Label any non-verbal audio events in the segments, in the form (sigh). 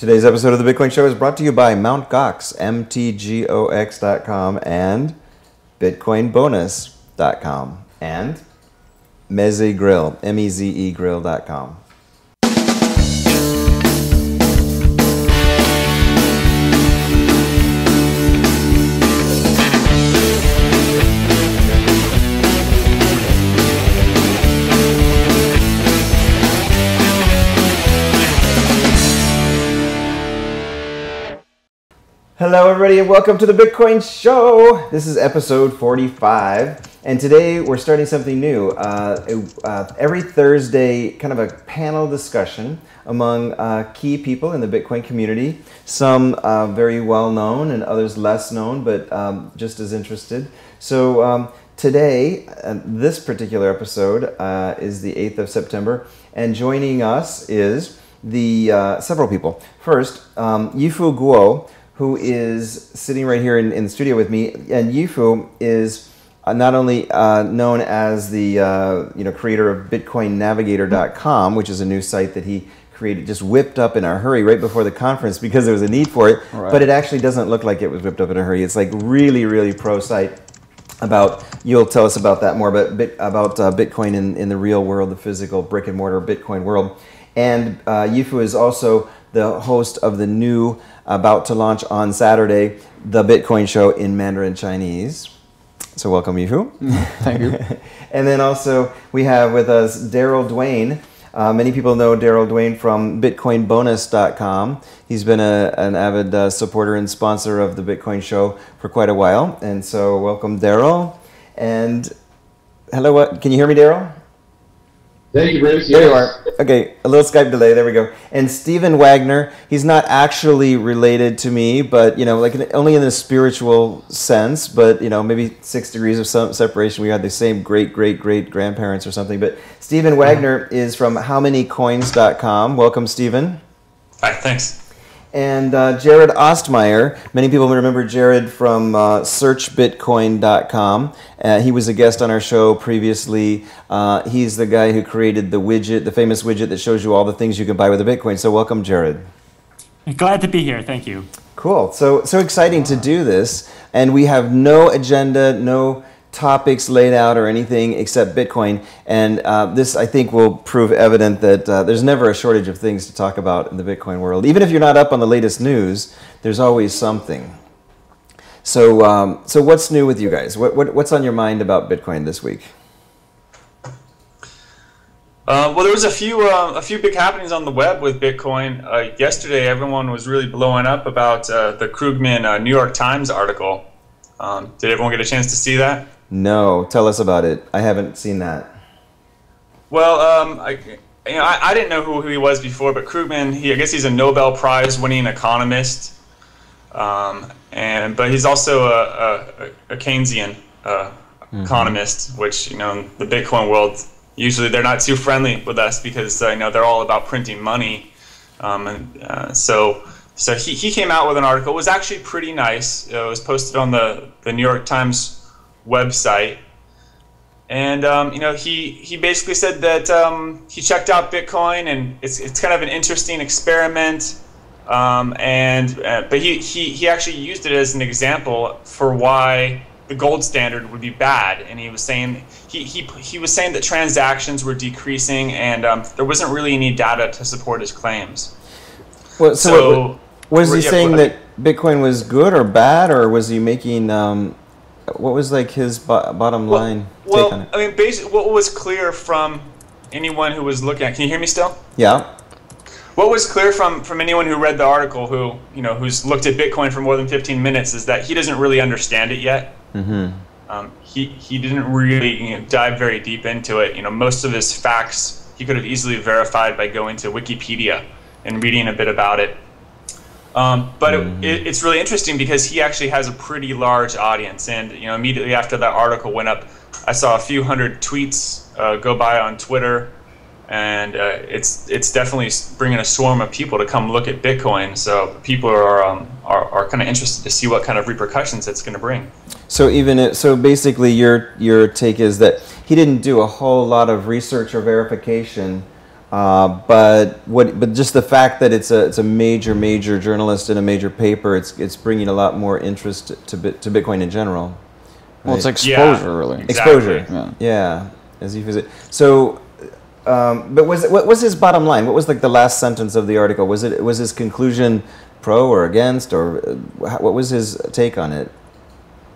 Today's episode of the Bitcoin Show is brought to you by Mt. Gox, mtgox.com, and bitcoinbonus.com, and Meze Grill, M-E-Z-E grill.com. Hello, everybody, and welcome to the Bitcoin Show. This is episode 45, and today we're starting something new. Uh, uh, every Thursday, kind of a panel discussion among uh, key people in the Bitcoin community, some uh, very well known and others less known, but um, just as interested. So, um, today, uh, this particular episode uh, is the 8th of September, and joining us is the several people. First, um, Yifu Guo who is sitting right here in, in the studio with me. And Yifu is uh, not only uh, known as the uh, you know creator of BitcoinNavigator.com, which is a new site that he created, just whipped up in a hurry right before the conference because there was a need for it. Right. But it actually doesn't look like it was whipped up in a hurry. It's like really, really pro site about you'll tell us about that more but bit, about uh, bitcoin in, in the real world the physical brick and mortar bitcoin world and uh, yifu is also the host of the new about to launch on Saturday, the Bitcoin Show in Mandarin Chinese. So welcome, Yifu. (laughs) Thank you. (laughs) and then also we have with us Darrell Duane. Uh, many people know Darrell Duane from BitcoinBonus.com. He's been a, an avid uh, supporter and sponsor of the Bitcoin Show for quite a while. And so welcome, Darrell. And hello, what, can you hear me, Darrell? Thank you, Bruce. There you are. Okay, a little Skype delay. There we go. And Steven Wagner, he's not actually related to me, but you know, like only in the spiritual sense. But you know, maybe six degrees of some separation. We had the same great great great grandparents or something. But Steven Wagner is from HowManyCoins.com. Welcome, Steven. Hi. Thanks and uh, Jared Ostmeyer. Many people remember Jared from uh, SearchBitcoin.com. Uh, he was a guest on our show previously. Uh, he's the guy who created the widget, the famous widget that shows you all the things you can buy with a Bitcoin. So, welcome, Jared. Glad to be here. Thank you. Cool. So, so exciting to do this, and we have no agenda, no topics laid out or anything except Bitcoin. And uh, this, I think, will prove evident that uh, there's never a shortage of things to talk about in the Bitcoin world. Even if you're not up on the latest news, there's always something. So, um, so what's new with you guys? What, what, what's on your mind about Bitcoin this week? Uh, well, there was a few uh, a few big happenings on the web with Bitcoin. Uh, yesterday, everyone was really blowing up about uh, the Krugman New York Times article. Um, did everyone get a chance to see that? No, tell us about it. I haven't seen that. Well, um, I, you know, I, I, didn't know who, he was before, but Krugman, he, I guess he's a Nobel Prize winning economist, um, and but he's also a, a, a Keynesian uh, mm-hmm. economist, which you know, the Bitcoin world usually they're not too friendly with us because uh, you know they're all about printing money, um, and uh, so. So he, he came out with an article. It was actually pretty nice. It was posted on the, the New York Times website. And um, you know, he he basically said that um, he checked out Bitcoin, and it's it's kind of an interesting experiment. Um, and uh, but he, he he actually used it as an example for why the gold standard would be bad. And he was saying he he he was saying that transactions were decreasing, and um, there wasn't really any data to support his claims. Well, so, so was he yeah, saying that Bitcoin was good or bad, or was he making um, what was like his bo- bottom line well, on it? I mean, basically, what was clear from anyone who was looking at. Can you hear me still? Yeah. What was clear from from anyone who read the article, who you know, who's looked at Bitcoin for more than 15 minutes, is that he doesn't really understand it yet. Mm-hmm. Um, he he didn't really you know, dive very deep into it. You know, most of his facts he could have easily verified by going to Wikipedia and reading a bit about it. Um, but mm-hmm. it, it's really interesting because he actually has a pretty large audience, and you know, immediately after that article went up, I saw a few hundred tweets uh, go by on Twitter, and uh, it's it's definitely bringing a swarm of people to come look at Bitcoin. So people are um, are, are kind of interested to see what kind of repercussions it's going to bring. So even it, so, basically, your your take is that he didn't do a whole lot of research or verification Uh, but what? But just the fact that it's a it's a major major journalist in a major paper, it's it's bringing a lot more interest to bit, to Bitcoin in general. Well, it's exposure, Yeah. really. Exactly. exposure. Yeah. Yeah, as you visit. So, um, but was what was his bottom line? What was like the last sentence of the article? Was it was his conclusion pro or against, or uh, what was his take on it?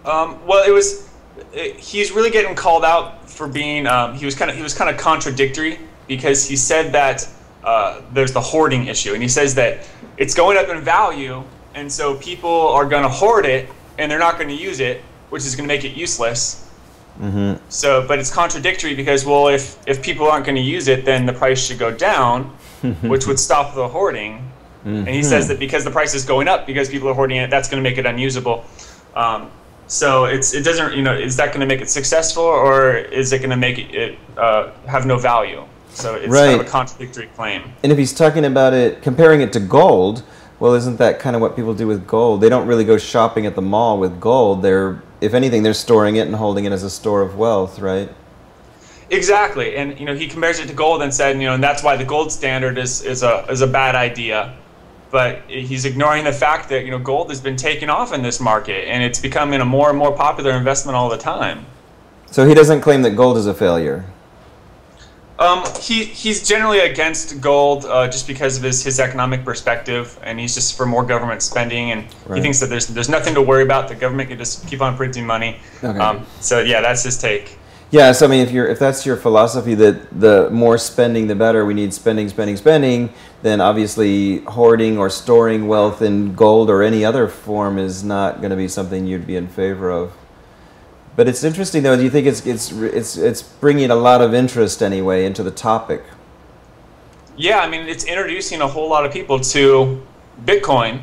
Um, well, it was. It, he's really getting called out for being. Um, he was kind of. He was kind of contradictory because he said that uh, there's the hoarding issue, and he says that it's going up in value, and so people are going to hoard it, and they're not going to use it, which is going to make it useless. Mm-hmm. So, but it's contradictory because, well, if if people aren't going to use it, then the price should go down, (laughs) which would stop the hoarding. And he says that because the price is going up because people are hoarding it, that's going to make it unusable. Um, so it's it doesn't you know is that going to make it successful or is it going to make it, it uh, have no value? So it's kind of a contradictory claim. And if he's talking about it, comparing it to gold, well, isn't that kind of what people do with gold? They don't really go shopping at the mall with gold. They're, if anything, they're storing it and holding it as a store of wealth, right? Exactly, and you know he compares it to gold and said you know and that's why the gold standard is is a is a bad idea. But he's ignoring the fact that you know gold has been taking off in this market and it's becoming a more and more popular investment all the time. So he doesn't claim that gold is a failure. Um, he he's generally against gold uh, just because of his, his economic perspective, and he's just for more government spending, and Right. he thinks that there's there's nothing to worry about. The government can just keep on printing money. Okay. Um, so yeah, that's his take. Yeah, so I mean, if you're if that's your philosophy that the more spending the better, we need spending, spending, spending, then obviously hoarding or storing wealth in gold or any other form is not going to be something you'd be in favor of. But it's interesting though. Do you think it's it's it's it's bringing a lot of interest anyway into the topic? Yeah, I mean it's introducing a whole lot of people to Bitcoin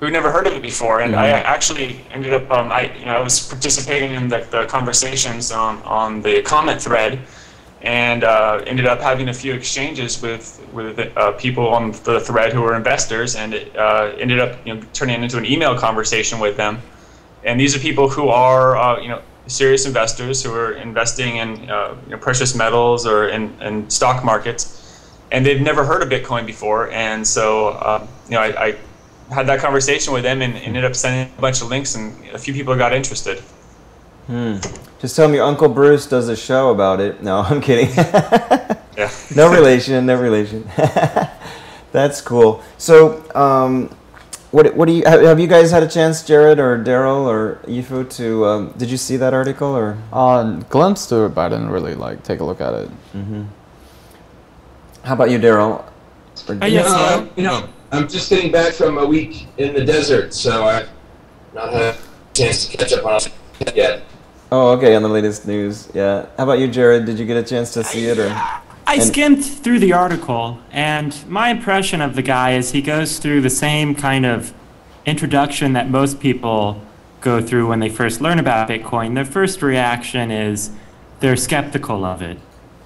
who've never heard of it before, and I actually ended up um, I you know I was participating in the, the conversations on on the comment thread, and uh, ended up having a few exchanges with with uh, people on the thread who were investors, and it uh, ended up you know turning into an email conversation with them, and these are people who are uh, you know serious investors who are investing in uh, you know, precious metals or in, in stock markets, and they've never heard of Bitcoin before, and so uh, you know I, I had that conversation with them and ended up sending a bunch of links, and a few people got interested. Just tell me, Uncle Bruce does a show about it. No, I'm kidding. Yeah. (laughs) no relation, no relation. (laughs) That's cool. So, um, what what do you have, have you guys had a chance, Jared or Darrell or Yifu, to um, did you see that article or? Uh, glimpsed to it, but I didn't really like take a look at it. How about you, Darrell? Uh, yes, No, uh, I'm, you know, I'm just getting back from a week in the desert, so I've not had a chance to catch up on it yet. Oh, okay. On the latest news, yeah. How about you, Jared? Did you get a chance to see it or? I skimmed through the article, and my impression of the guy is he goes through the same kind of introduction that most people go through when they first learn about Bitcoin. Their first reaction is they're skeptical of it,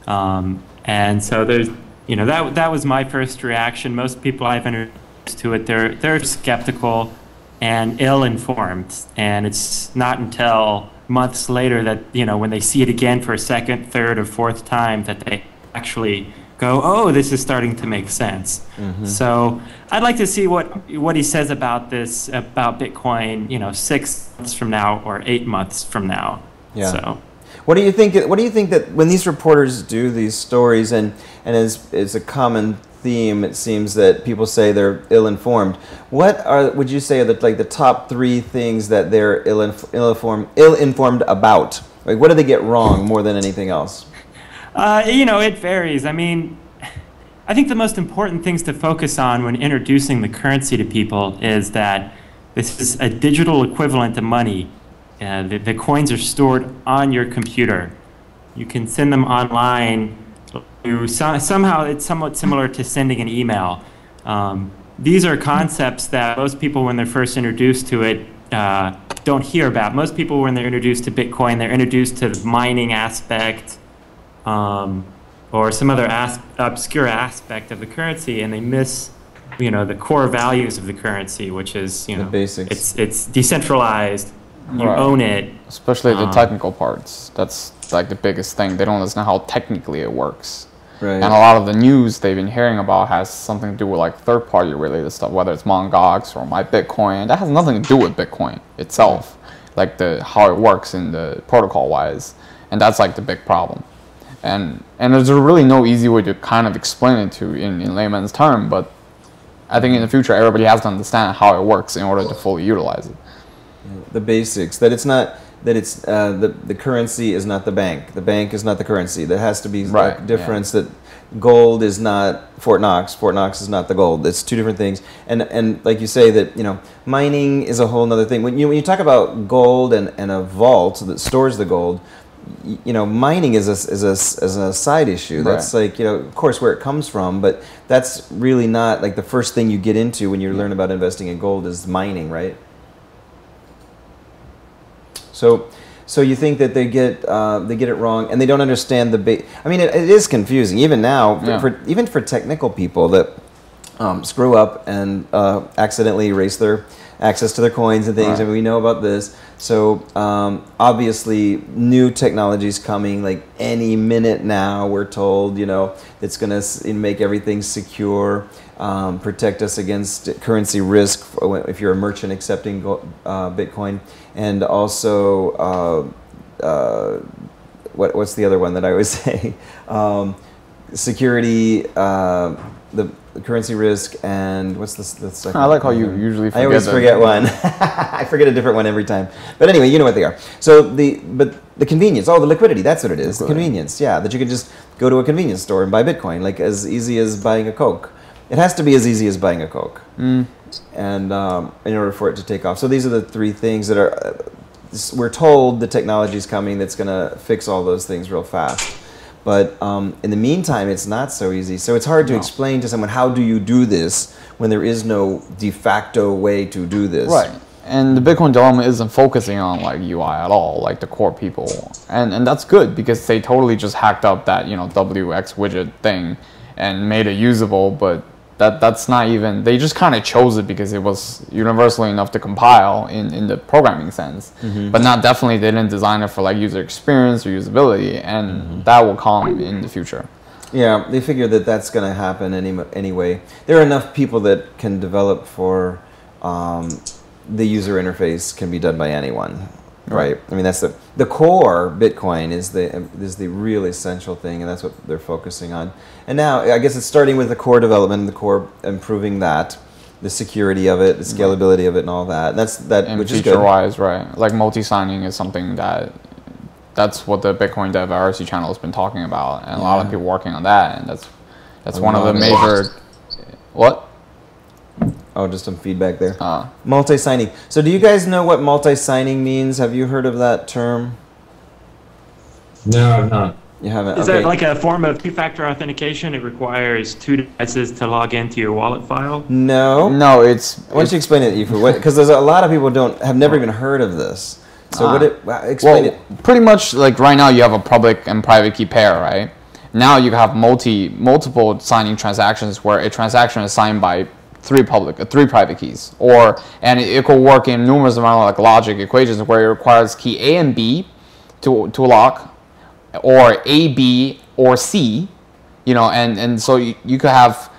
um, and so there's, you know, that that was my first reaction. Most people I've introduced to it, they're they're skeptical and ill-informed, and it's not until months later that you know when they see it again for a second, third, or fourth time that they actually go, "Oh, this is starting to make sense." Mm-hmm. So I'd like to see what what he says about this about Bitcoin, you know, six months from now or eight months from now. Yeah. So. What do you think? What do you think that when these reporters do these stories, and and as is a common theme, it seems that people say they're ill-informed. What are would you say are the like the top three things that they're ill-informed ill-informed about? Like, what do they get wrong more than anything else? Uh, you know, it varies. I mean, I think the most important things to focus on when introducing the currency to people is that this is a digital equivalent to money. Uh, the, the coins are stored on your computer. You can send them online. So, somehow, it's somewhat similar to sending an email. Um, these are concepts that most people, when they're first introduced to it, uh, don't hear about. Most people, when they're introduced to Bitcoin, they're introduced to the mining aspect, um, or some other as- obscure aspect of the currency, and they miss, you know, the core values of the currency, which is, you The know, basics. it's it's decentralized. You Right. own it. Especially the Um, technical parts. That's like the biggest thing. They don't understand how technically it works. Right. And a lot of the news they've been hearing about has something to do with like third party related stuff, whether it's Mt. Gox or MyBitcoin. That has nothing to do with Bitcoin itself, like the how it works in the protocol wise, and that's like the big problem. And and there's really no easy way to kind of explain it to in, in layman's term, but I think in the future everybody has to understand how it works in order to fully utilize it. the basics that it's not that it's uh, the the currency is not the bank. The bank is not the currency. There has to be Right, like difference that gold is not Fort Knox. Fort Knox is not the gold. It's two different things. And and like you say that you know mining is a whole other thing. When you when you talk about gold and, and a vault that stores the gold. You know, mining is a, is a, is a side issue. That's Right. like, you know, of course, where it comes from, but that's really not like the first thing you get into when you learn about investing in gold is mining, right? So, so you think that they get uh, they get it wrong, and they don't understand the. Ba- I mean, it, it is confusing even now, Yeah. for even for technical people that um, screw up and uh, accidentally erase their access to their coins and things. Right. And we know about this. So um, obviously, new technologies coming like any minute now. We're told, you know, it's going to make everything secure, um, protect us against currency risk if you're a merchant accepting uh, Bitcoin, and also. Uh, uh, what, what's the other one that I always (laughs) say? Um, security, uh, the currency risk, and what's the, the second? I like how you one? usually I always the- forget one. (laughs) I forget a different one every time. But anyway, you know what they are. So the but the convenience, oh, the liquidity. That's what it is. The convenience. Yeah, that you can just go to a convenience store and buy Bitcoin, like as easy as buying a Coke. It has to be as easy as buying a Coke, Mm. and um, in order for it to take off. So these are the three things that are. Uh, we're told the technology is coming that's going to fix all those things real fast. But um, in the meantime, it's not so easy. So it's hard to No. explain to someone how do you do this when there is no de facto way to do this. Right. And the Bitcoin development isn't focusing on like UI at all, like the core people. And and that's good because they totally just hacked up that, you know, wxWidget thing and made it usable, but that that's not even they just kind of chose it because it was universally enough to compile in, in the programming sense. But not definitely they didn't design it for like user experience or usability and that will come in the future. Yeah, they figure that that's going to happen any, anyway. There are enough people that can develop for um, the user interface can be done by anyone, right? I mean, that's the the core Bitcoin is the is the real essential thing, and that's what they're focusing on. And now, I guess it's starting with the core development, the core improving that, the security of it, the scalability of it, and all that. That's that, and which is feature good. wise, right? Like multi-signing is something that that's what the Bitcoin Dev IRC channel has been talking about, and a lot of people working on that, and that's that's A one of the major. What? Oh, just some feedback there. Uh, Multi-signing. So, do you guys know what multi-signing means? Have you heard of that term? No, I've not. You haven't. Is okay. that like a form of two-factor authentication? It requires two devices to log into your wallet file. no. no, it's Why don't you explain it, Yifu? Because there's a lot of people don't have never even heard of this. So Ah. what it explain well, it? pretty much like right now you have a public and private key pair, right? Now you have multi multiple signing transactions where a transaction is signed by three public, uh, three private keys, or and it, could work in numerous amount of like logic equations where it requires key A and B to to lock, or A, B, or C, you know, and and so you, you could have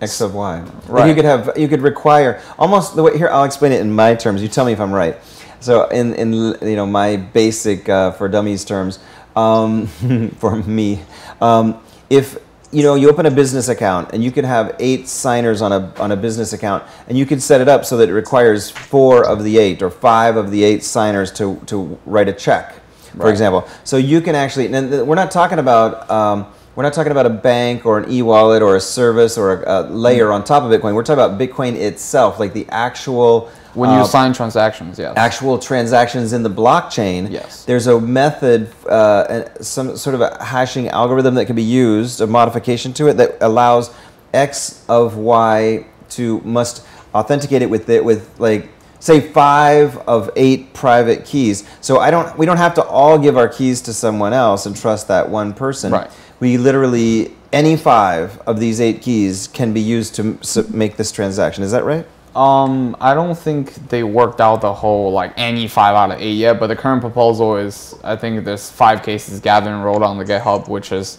X sub y. Right. you could have you could require almost the way here. I'll explain it in my terms. You tell me if I'm right. So in in you know my basic uh, for dummies terms, um, (laughs) for me, um, if you know you open a business account and you can have eight signers on a on a business account and you can set it up so that it requires four of the eight or five of the eight signers to to write a check, for Right. example. So you can actually, and we're not talking about, um, we're not talking about a bank or an e-wallet or a service or a, a layer on top of Bitcoin. We're talking about Bitcoin itself, like the actual. When you uh, sign transactions, yes. actual transactions in the blockchain. Yes. There's a method, uh, some sort of a hashing algorithm that can be used, a modification to it that allows X of Y to must authenticate it with it with like say five of eight private keys. So I don't we don't have to all give our keys to someone else and trust that one person. Right. We literally any five of these eight keys can be used to make this transaction. Is that right? Um, I don't think they worked out the whole like any five out of eight yet, but the current proposal is I think there's five cases gathered and rolled on the GitHub, which is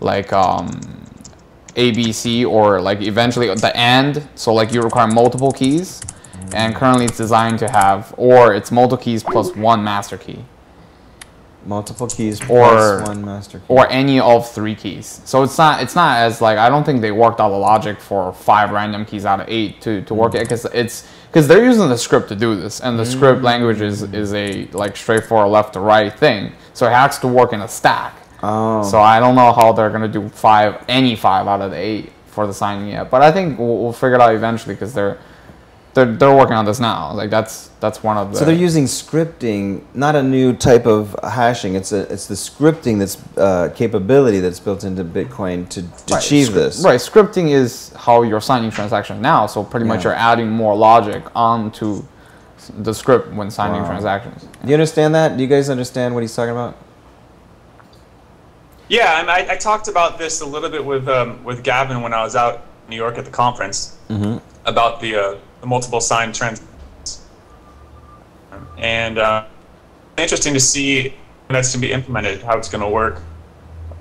like um, ABC or like eventually the AND. So like you require multiple keys, and currently it's designed to have or it's multiple keys plus one master key Multiple keys Or- one master key. or any of three keys. So it's not it's not as like I don't think they worked out the logic for five random keys out of eight to, to work it because it's because they're using the script to do this and the script mm. language is, is a like straightforward left to right thing. So it has to work in a stack. Oh. So I don't know how they're gonna do five any five out of the eight for the signing yet, but I think we'll, we'll figure it out eventually because they're they're they're working on this now. Like that's that's one of the. So they're using scripting, not a new type of hashing. It's a it's the scripting that's uh, capability that's built into Bitcoin to, to Right, achieve scr- this. Right, scripting is how you're signing transactions now. So pretty much you're adding more logic onto the script when signing Wow. transactions. Do you understand that? Do you guys understand what he's talking about? Yeah, I, mean, I, I talked about this a little bit with um, with Gavin when I was out in New York at the conference about the, uh, the multiple sign transactions, and uh, interesting to see when that's going to be implemented, how it's going to work.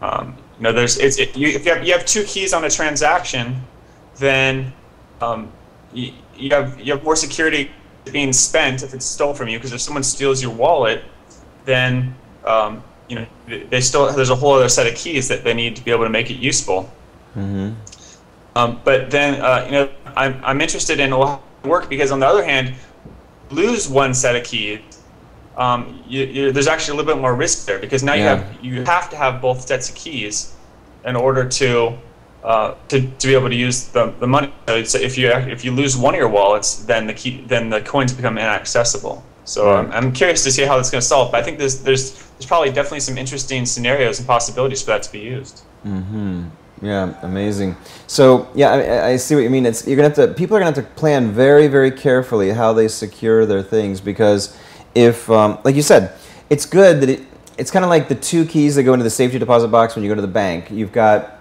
Um, you know, there's it's it, you, if you have you have two keys on a transaction, then um, you, you have you have more security being spent if it's stolen from you because if someone steals your wallet, then um, you know they still there's a whole other set of keys that they need to be able to make it useful. Um, but then uh, you know I'm I'm interested in how it work because on the other hand, lose one set of keys. Um, you, you, there's actually a little bit more risk there because now Yeah. you have you have to have both sets of keys in order to uh, to, to be able to use the, the money. So it's, if you if you lose one of your wallets, then the key then the coins become inaccessible. So Right. um, I'm curious to see how that's going to solve. But I think there's there's there's probably definitely some interesting scenarios and possibilities for that to be used. Yeah, amazing. So yeah, I, I see what you mean. It's you're gonna have to. People are gonna have to plan very, very carefully how they secure their things because if, um, like you said, it's good that it. It's kind of like the two keys that go into the safety deposit box when you go to the bank. You've got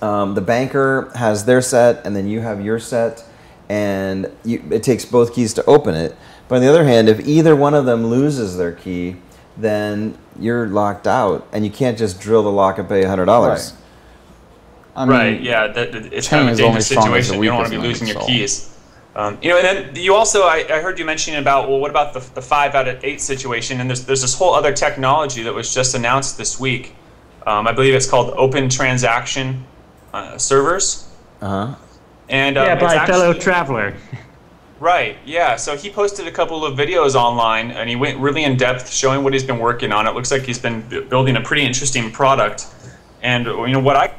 um, the banker has their set, and then you have your set, and you, it takes both keys to open it. But on the other hand, if either one of them loses their key, then you're locked out, and you can't just drill the lock and pay hundred dollars. Right. I mean, right. Yeah. That, that- it's kind of a dangerous strong as the situation. You don't want to be losing your keys. Um, you know, and then you also I, I heard you mentioning about well, what about the, the five out of eight situation? And there's there's this whole other technology that was just announced this week. Um, I believe it's called Open Transaction uh, Servers. Uh huh. And um, yeah, it's a fellow traveler. (laughs) Right. Yeah. So he posted a couple of videos online, and he went really in depth, showing what he's been working on. It looks like he's been bu- building a pretty interesting product. And you know what I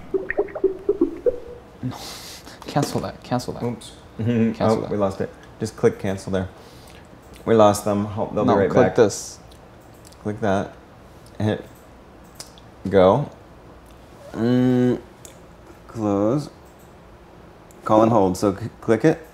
cancel that. Cancel that. Oops. Cancel oh, that. we lost it. Just click cancel there. We lost them. Ho- They'll no, be right click back. this. Click that. Hit go. Mm, close. Call and hold. So c- click it.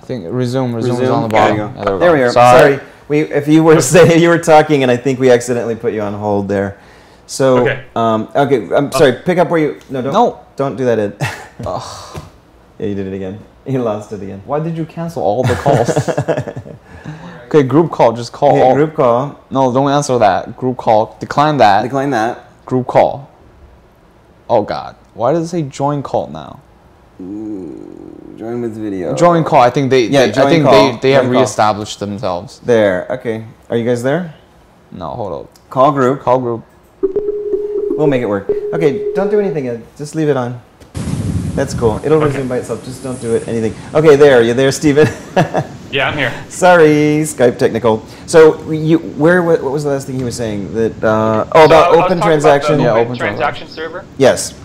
I think resume. Resume, is on the There bottom. go. Yeah, there we, there go. we are. Sorry. Sorry. We, if you were (laughs) saying you were talking, and I think we accidentally put you on hold there. So, Okay. um, okay. I'm sorry. Pick up where you. No, don't. No. Don't do that, Ed. (laughs) yeah, you did it again. (laughs) You lost it again. Why did you cancel all the calls? (laughs) okay, group call. Just call. Okay, all. group call. No, don't answer that. Group call. Decline that. Decline that. Group call. Oh God. Why does it say join call now? Join with video. Join call. I think they. Yeah, they- I think call. they they have call. reestablished themselves. There. Okay. Are you guys there? No, hold up. Call group. Call group. We'll make it work. Okay, don't do anything. Just leave it on. That's cool. It'll resume by itself. Just don't do it. Anything. Okay, there. You there, Steven? (laughs) yeah I'm here. Sorry, Skype technical. So you, where? What was the last thing he was saying? That uh, oh, about So I open about transaction. the Yeah, open transaction server. Yes.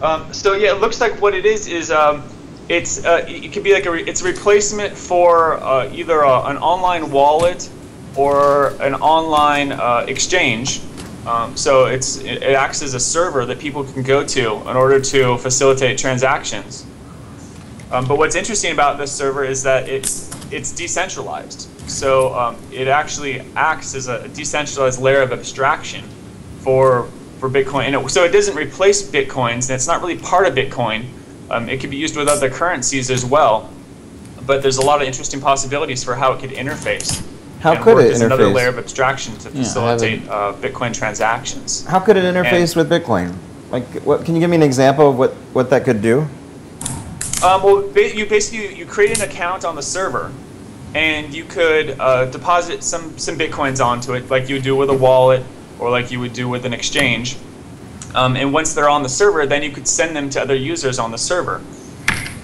Um, so yeah, it looks like what it is is um, it's uh, it could be like a re- it's a replacement for uh, either a, an online wallet or an online uh, exchange. Um, so it's it, acts as a server that people can go to in order to facilitate transactions. Um, but what's interesting about this server is that it's it's decentralized. So um, it actually acts as a decentralized layer of abstraction for for Bitcoin. It, so it doesn't replace Bitcoins, and it's not really part of Bitcoin. Um, it can be used with other currencies as well. But there's a lot of interesting possibilities for how it could interface. How and could work it as another layer of abstraction to I haven't- facilitate uh, Bitcoin transactions. How could it interface with Bitcoin? Like, what? Can you give me an example of what what that could do? Um, well, ba- you basically you create an account on the server, and you could uh, deposit some some bitcoins onto it, like you would do with a wallet or like you would do with an exchange. Um, and once they're on the server, then you could send them to other users on the server.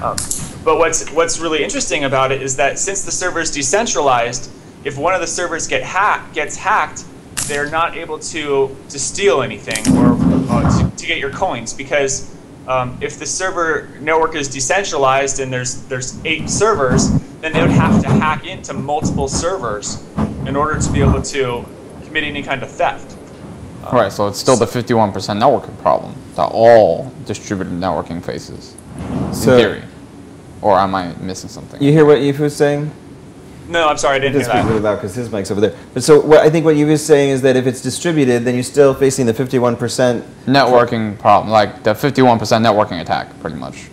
Um, but what's what's really interesting about it is that since the server is decentralized, if one of the servers get hacked gets hacked, they're not able to to steal anything or uh, to, to get your coins because um, if the server network is decentralized and there's there's eight servers, then they would have to hack into multiple servers in order to be able to commit any kind of theft. Right, so it's still the 51% networking problem that all distributed networking faces, in So- theory. Or am I missing something? You hear what Yifu was saying? No, I'm sorry, I didn't does hear speak that. really loud because his mic's over there. But so what I think what you was saying is that if it's distributed, then you're still facing the 51%. networking problem, like the 51% networking attack, pretty much.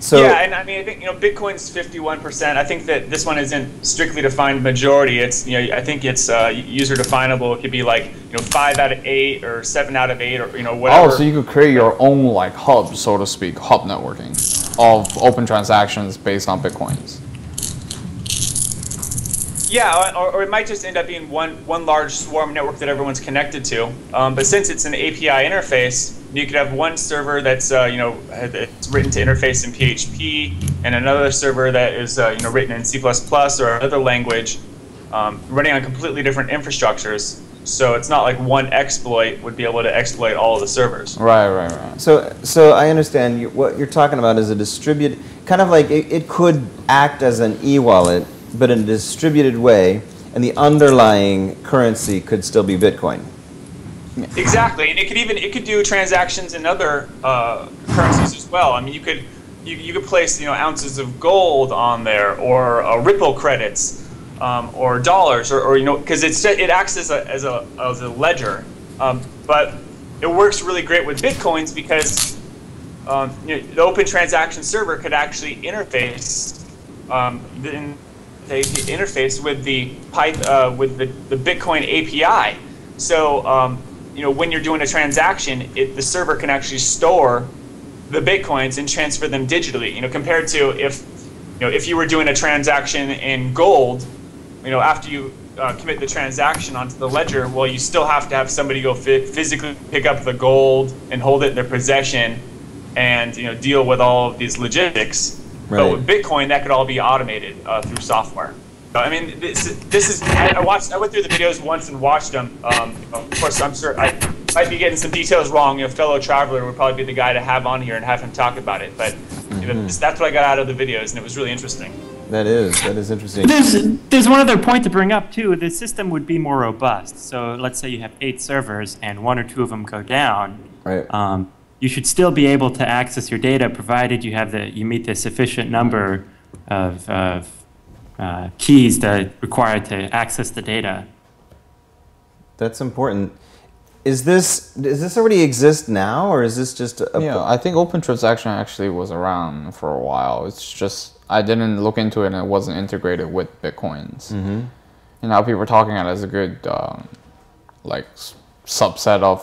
So yeah, and I mean, I think you know, Bitcoin's fifty-one percent. I think that this one isn't strictly defined majority. It's you know, I think it's uh, user definable. It could be like you know, five out of eight or seven out of eight or you know, whatever. Oh, so you could create your own like hub, so to speak, hub networking of open transactions based on bitcoins. Yeah, or, or it might just end up being one one large swarm network that everyone's connected to. Um, but since it's an API interface, you could have one server that's uh, you know it's written to interface in PHP, and another server that is uh, you know written in C++ or another language, um, running on completely different infrastructures. So it's not like one exploit would be able to exploit all of the servers. Right, right, right. So, so I understand you, what you're talking about is a distributed, kind of like it, it could act as an e-wallet, but in a distributed way, and the underlying currency could still be Bitcoin. Exactly, and it could even it could do transactions in other uh, currencies as well. I mean, you could you, you could place you know ounces of gold on there, or uh, Ripple credits, um, or dollars, or, or you know because it's it acts as a as a as a ledger, um, but it works really great with bitcoins because um, you know, the open transaction server could actually interface um, the, the interface with the uh, with the, the Bitcoin API. So um, you know when you're doing a transaction, it, the server can actually store the bitcoins and transfer them digitally. You know compared to if you know if you were doing a transaction in gold, you know after you uh, commit the transaction onto the ledger, well you still have to have somebody go physically pick up the gold and hold it in their possession, and you know deal with all of these logistics. But with Bitcoin, that could all be automated uh, through software. So, I mean, this, this is. I, I watched. I went through the videos once and watched them. Um, of course, I'm sure I might be getting some details wrong. You know, fellow traveler would probably be the guy to have on here and have him talk about it. But you know, that's what I got out of the videos, and it was really interesting. That is, that is interesting. There's, there's one other point to bring up too. The system would be more robust. So let's say you have eight servers and one or two of them go down. Right. Um, you should still be able to access your data, provided you have the you meet the sufficient number of, of uh, keys that required to access the data. That's important. Is this does this already exist now, or is this just a, Yeah, I think open transaction actually was around for a while. It's just I didn't look into it and it wasn't integrated with bitcoins. Mm-hmm. And now people are talking about it as a good um, like s- subset of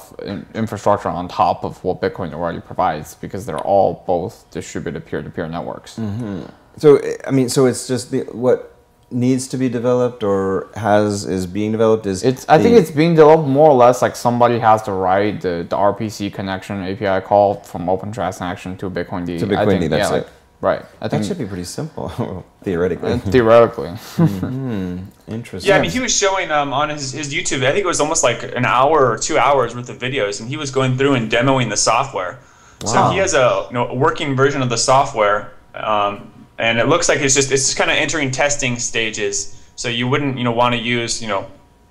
infrastructure on top of what Bitcoin already provides because they're all both distributed peer-to-peer networks. Mm-hmm. So I mean, so it's just the what needs to be developed or has is being developed is It's I think it's being developed more or less like somebody has to write the, the RPC connection API call from open transaction to bitcoind. To I Bitcoin think, D, that's yeah, it. like, right. I that think should be pretty simple (laughs) theoretically. uh, theoretically. (laughs) Interesting. Yeah, I mean, he was showing um, on his, his YouTube. I think it was almost like an hour or two hours worth of videos, and he was going through and demoing the software. Wow. So he has a you know working version of the software, um, and it looks like it's just it's just kind of entering testing stages. So you wouldn't you know want to use you know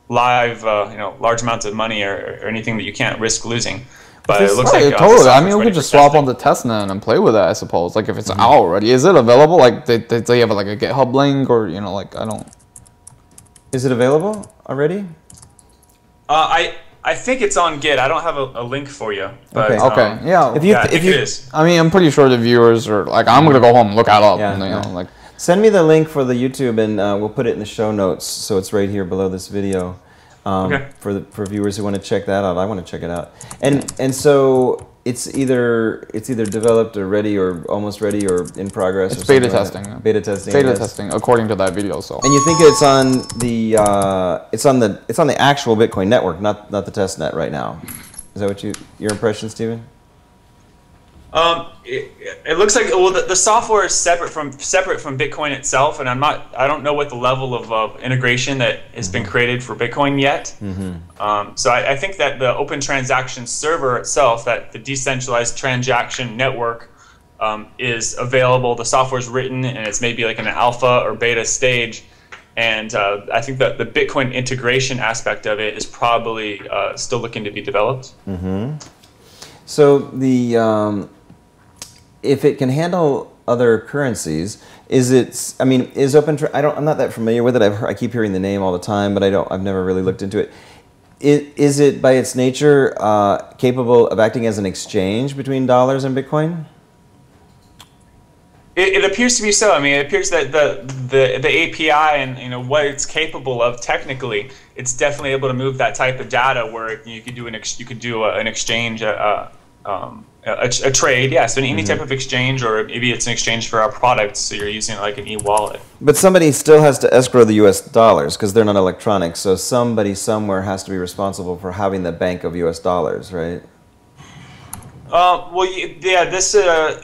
live uh, you know large amounts of money or, or anything that you can't risk losing. But it looks Right, like uh, totally. I mean, we could just swap on the testnet and play with it. I suppose. Like if it's Mm-hmm. out already, is it available? Like they, they, they have like a GitHub link or you know like I don't. is it available already? Uh, I I think it's on Git. I don't have a, a link for you. But, Okay. Okay, um, yeah. If you yeah, I if you it is. I mean, I'm pretty sure the viewers are like, I'm gonna go home and look that up. Yeah, and, you know, like Send me the link for the YouTube, and uh, we'll put it in the show notes, so it's right here below this video. Um, Okay. For the for viewers who want to check that out, I want to check it out. And and so it's either it's either developed or ready or almost ready or in progress. It's beta like testing. Beta testing. Beta yes. testing, according to that video. So And you think it's on the uh, it's on the it's on the actual Bitcoin network, not not the test net right now. Is that what you your impression, Steven? Um, it, it looks like well, the, the software is separate from separate from Bitcoin itself, and I'm not. I don't know what the level of uh, integration that has been created for Bitcoin yet. Um, so I, I think that the Open Transaction Server itself, that the decentralized transaction network, um, is available. The software is written, and it's maybe like an alpha or beta stage. And uh, I think that the Bitcoin integration aspect of it is probably uh, still looking to be developed. So the um, if it can handle other currencies, is it? I mean, is open? I don't. I'm not that familiar with it. I've heard, I keep hearing the name all the time, but I don't. I've never really looked into it. Is, is it by its nature uh, capable of acting as an exchange between dollars and Bitcoin? It, it appears to be so. I mean, it appears that the, the the API and you know what it's capable of technically, it's definitely able to move that type of data where you could do an ex, you could do a, an exchange, a, a, um, a, a trade. Yeah, so any type of exchange, or maybe it's an exchange for a product. So you're using like an e-wallet. But somebody still has to escrow the U.S. dollars because they're not electronic. So somebody somewhere has to be responsible for having the bank of U.S. dollars, right? Uh, well, yeah, this. Uh,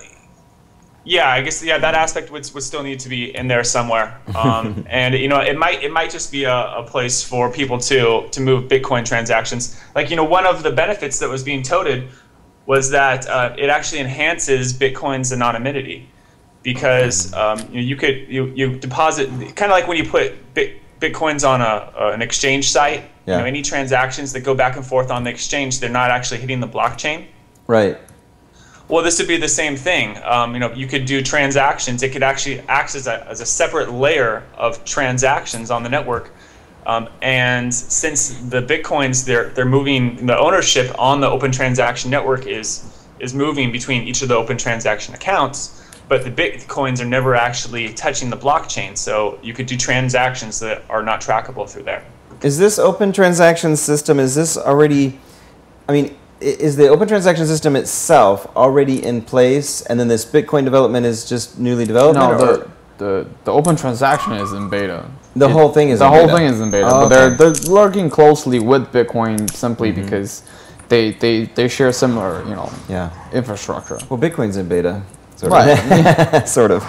yeah, I guess yeah, that aspect would, would still need to be in there somewhere. Um, (laughs) and you know, it might it might just be a, a place for people to to move Bitcoin transactions. Like you know, one of the benefits that was being touted was that uh, it actually enhances Bitcoin's anonymity because um, you, know, you could you, you deposit kind of like when you put bit, Bitcoins on a, uh, an exchange site. Yeah. You know, any transactions that go back and forth on the exchange, they're not actually hitting the blockchain. Right. Well, this would be the same thing. Um, you know, you could do transactions. It could actually act as a, as a separate layer of transactions on the network. Um, and since the bitcoins, they're they're moving the ownership on the open transaction network is is moving between each of the open transaction accounts, but the bitcoins are never actually touching the blockchain. So you could do transactions that are not trackable through there. Is this open transaction system? Is this already? I mean, is the open transaction system itself already in place, and then this Bitcoin development is just newly developed? no, the, the the open transaction is in beta. The whole thing is the in whole beta. thing is in beta, Oh, but they're they're working closely with Bitcoin simply Mm-hmm. because they, they they share similar you know yeah. infrastructure. Well, Bitcoin's in beta. Sort Right. of. (laughs) sort of.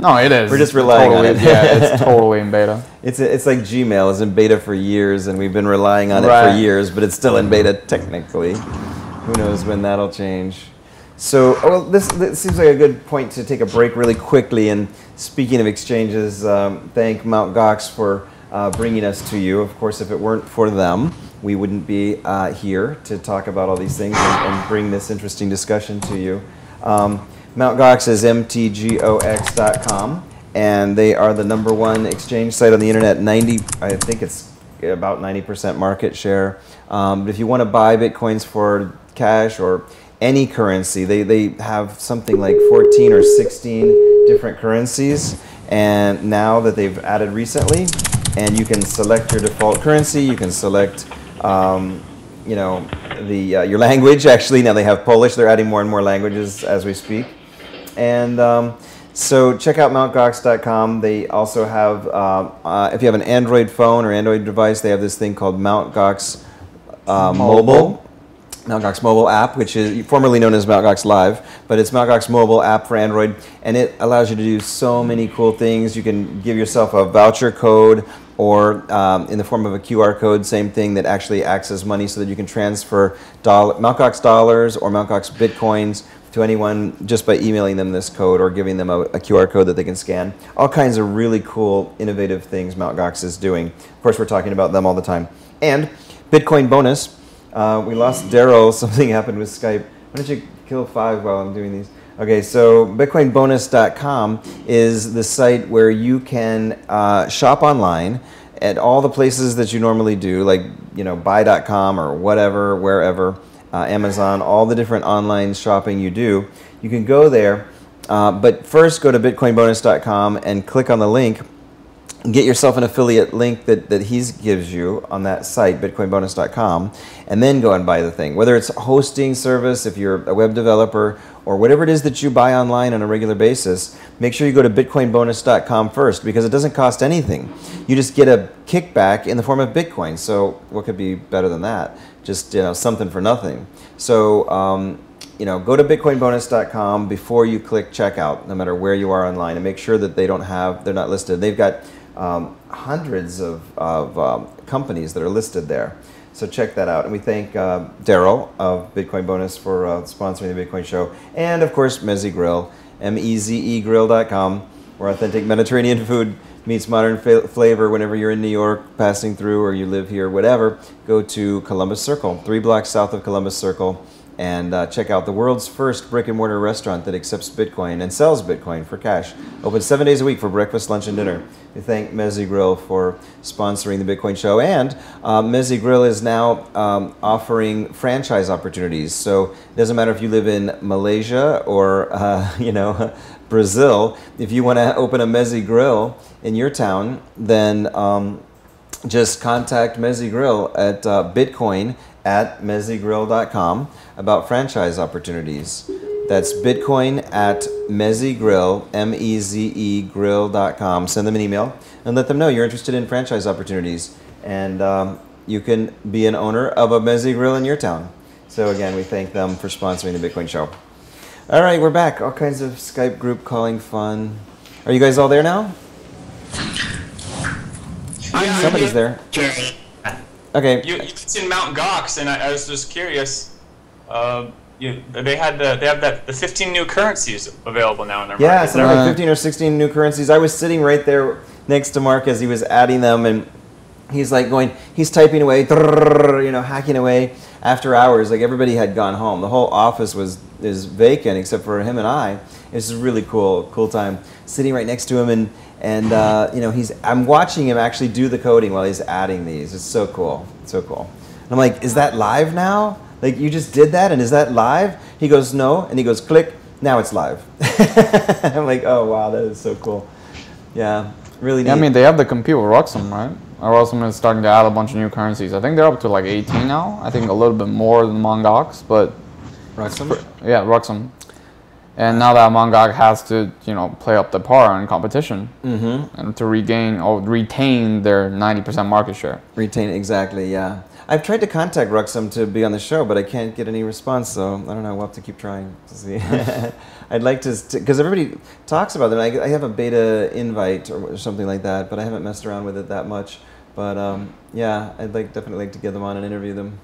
No, it is. We're just relying on totally, it. yeah, it's (laughs) totally in beta. It's it's like Gmail is in beta for years, and we've been relying on it for years, but it's still in beta technically. Who knows when that'll change? So, oh, well, this, this seems like a good point to take a break really quickly. And speaking of exchanges, um, thank Mount Gox for uh, bringing us to you. Of course, if it weren't for them, we wouldn't be uh, here to talk about all these things and, and bring this interesting discussion to you. Um, Mount Gox is mtgox.com, and they are the number one exchange site on the internet. 90, I think it's about 90% market share. Um, but if you want to buy bitcoins for cash or any currency, they, they have something like 14 or 16 different currencies. And now that they've added recently, and you can select your default currency, you can select um, you know the uh, your language (laughs) actually now they have polish they're adding more and more languages as we speak. And um, so check out mountgox.com they also have uh, uh, if you have an android phone or android device they have this thing called mount gox uh, mobile Mt. Gox mobile app, which is formerly known as Mt. Gox Live, but it's Mt. Gox mobile app for Android, and it allows you to do so many cool things. You can give yourself a voucher code, or um, in the form of a QR code, same thing that actually acts as money, so that you can transfer dollar, Mt. Gox dollars or Mt. Gox bitcoins to anyone just by emailing them this code or giving them a, a QR code that they can scan. All kinds of really cool, innovative things Mt. Gox is doing. Of course, we're talking about them all the time. And Bitcoin bonus. Uh, we lost Darrell. (laughs) Something happened with Skype. Why don't you kill five while I'm doing these? Okay, so BitcoinBonus.com is the site where you can uh, shop online at all the places that you normally do, like you know Buy.com or whatever, wherever, uh, Amazon, all the different online shopping you do. You can go there Uh, but first, go to bitcoinbonus.com and click on the link. Get yourself an affiliate link that, that he gives you on that site, bitcoinbonus.com, and then go and buy the thing. Whether it's hosting service, if you're a web developer, or whatever it is that you buy online on a regular basis, make sure you go to bitcoinbonus.com first because it doesn't cost anything. You just get a kickback in the form of Bitcoin. So, what could be better than that? Just you know, something for nothing. So, um, you know, go to bitcoinbonus.com before you click checkout, no matter where you are online, and make sure that they don't have, they're not listed. They've got um, hundreds of, of um, companies that are listed there. So check that out. And we thank uh, Darrell of Bitcoin Bonus for uh, sponsoring the Bitcoin Show. And of course, Meze Grill, M E Z E Grill.com, where authentic Mediterranean (laughs) food meets modern flavor whenever you're in New York passing through or you live here, whatever. Go to Columbus Circle, three blocks south of Columbus Circle and uh, check out the world's first brick and mortar restaurant that accepts Bitcoin and sells Bitcoin for cash. Open seven days a week for breakfast, lunch, and dinner. We thank Meze Grill for sponsoring the Bitcoin Show, and uh, Meze Grill is now um, offering franchise opportunities. So it doesn't matter if you live in Malaysia or uh, (laughs) you know (laughs) Brazil. If you want to open a Meze Grill in your town, then um, just contact Meze Grill at uh, Bitcoin at mezegrill.com about franchise opportunities. That's Bitcoin at mezegrill, M-E-Z-E grill.com. Send them an email and let them know you're interested in franchise opportunities. And um, you can be an owner of a Meze Grill in your town. So again, we thank them for sponsoring the Bitcoin Show. All right, we're back. All kinds of Skype group calling fun. Are you guys all there now? Somebody's there. Okay. You, you mentioned Mt. Gox, and I, I was just curious. Uh, you, they had the, they have that the 15 new currencies available now in their Yeah, market. so there were Uh, 15 or 16 new currencies. I was sitting right there next to Mark as he was adding them, and he's like going, he's typing away, you know, hacking away after hours. Like everybody had gone home. The whole office was is vacant except for him and I. It's a really cool, cool time sitting right next to him, and and uh, you know, he's I'm watching him actually do the coding while he's adding these. It's so cool, it's so cool. And I'm like, is that live now? Like you just did that, and is that live? He goes, no, and he goes, click. Now it's live. (laughs) I'm like, oh wow, that is so cool. Yeah, really neat. I mean, they have the computer, with Ruxum, right? Or Ruxum is starting to add a bunch of new currencies. I think they're up to like 18 now. I think a little bit more than Mt. Gox, but Ruxum? yeah, Ruxum. And now that Mt. Gox has to, you know, play up the par in competition Mm-hmm. and to regain or retain their 90% market share. Retain exactly. Yeah, I've tried to contact Ruxum to be on the show, but I can't get any response. So I don't know. We'll have to keep trying to see. (laughs) I'd like to, because everybody talks about them. I, I have a beta invite or something like that, but I haven't messed around with it that much. But um, yeah, I'd like definitely like to get them on and interview them.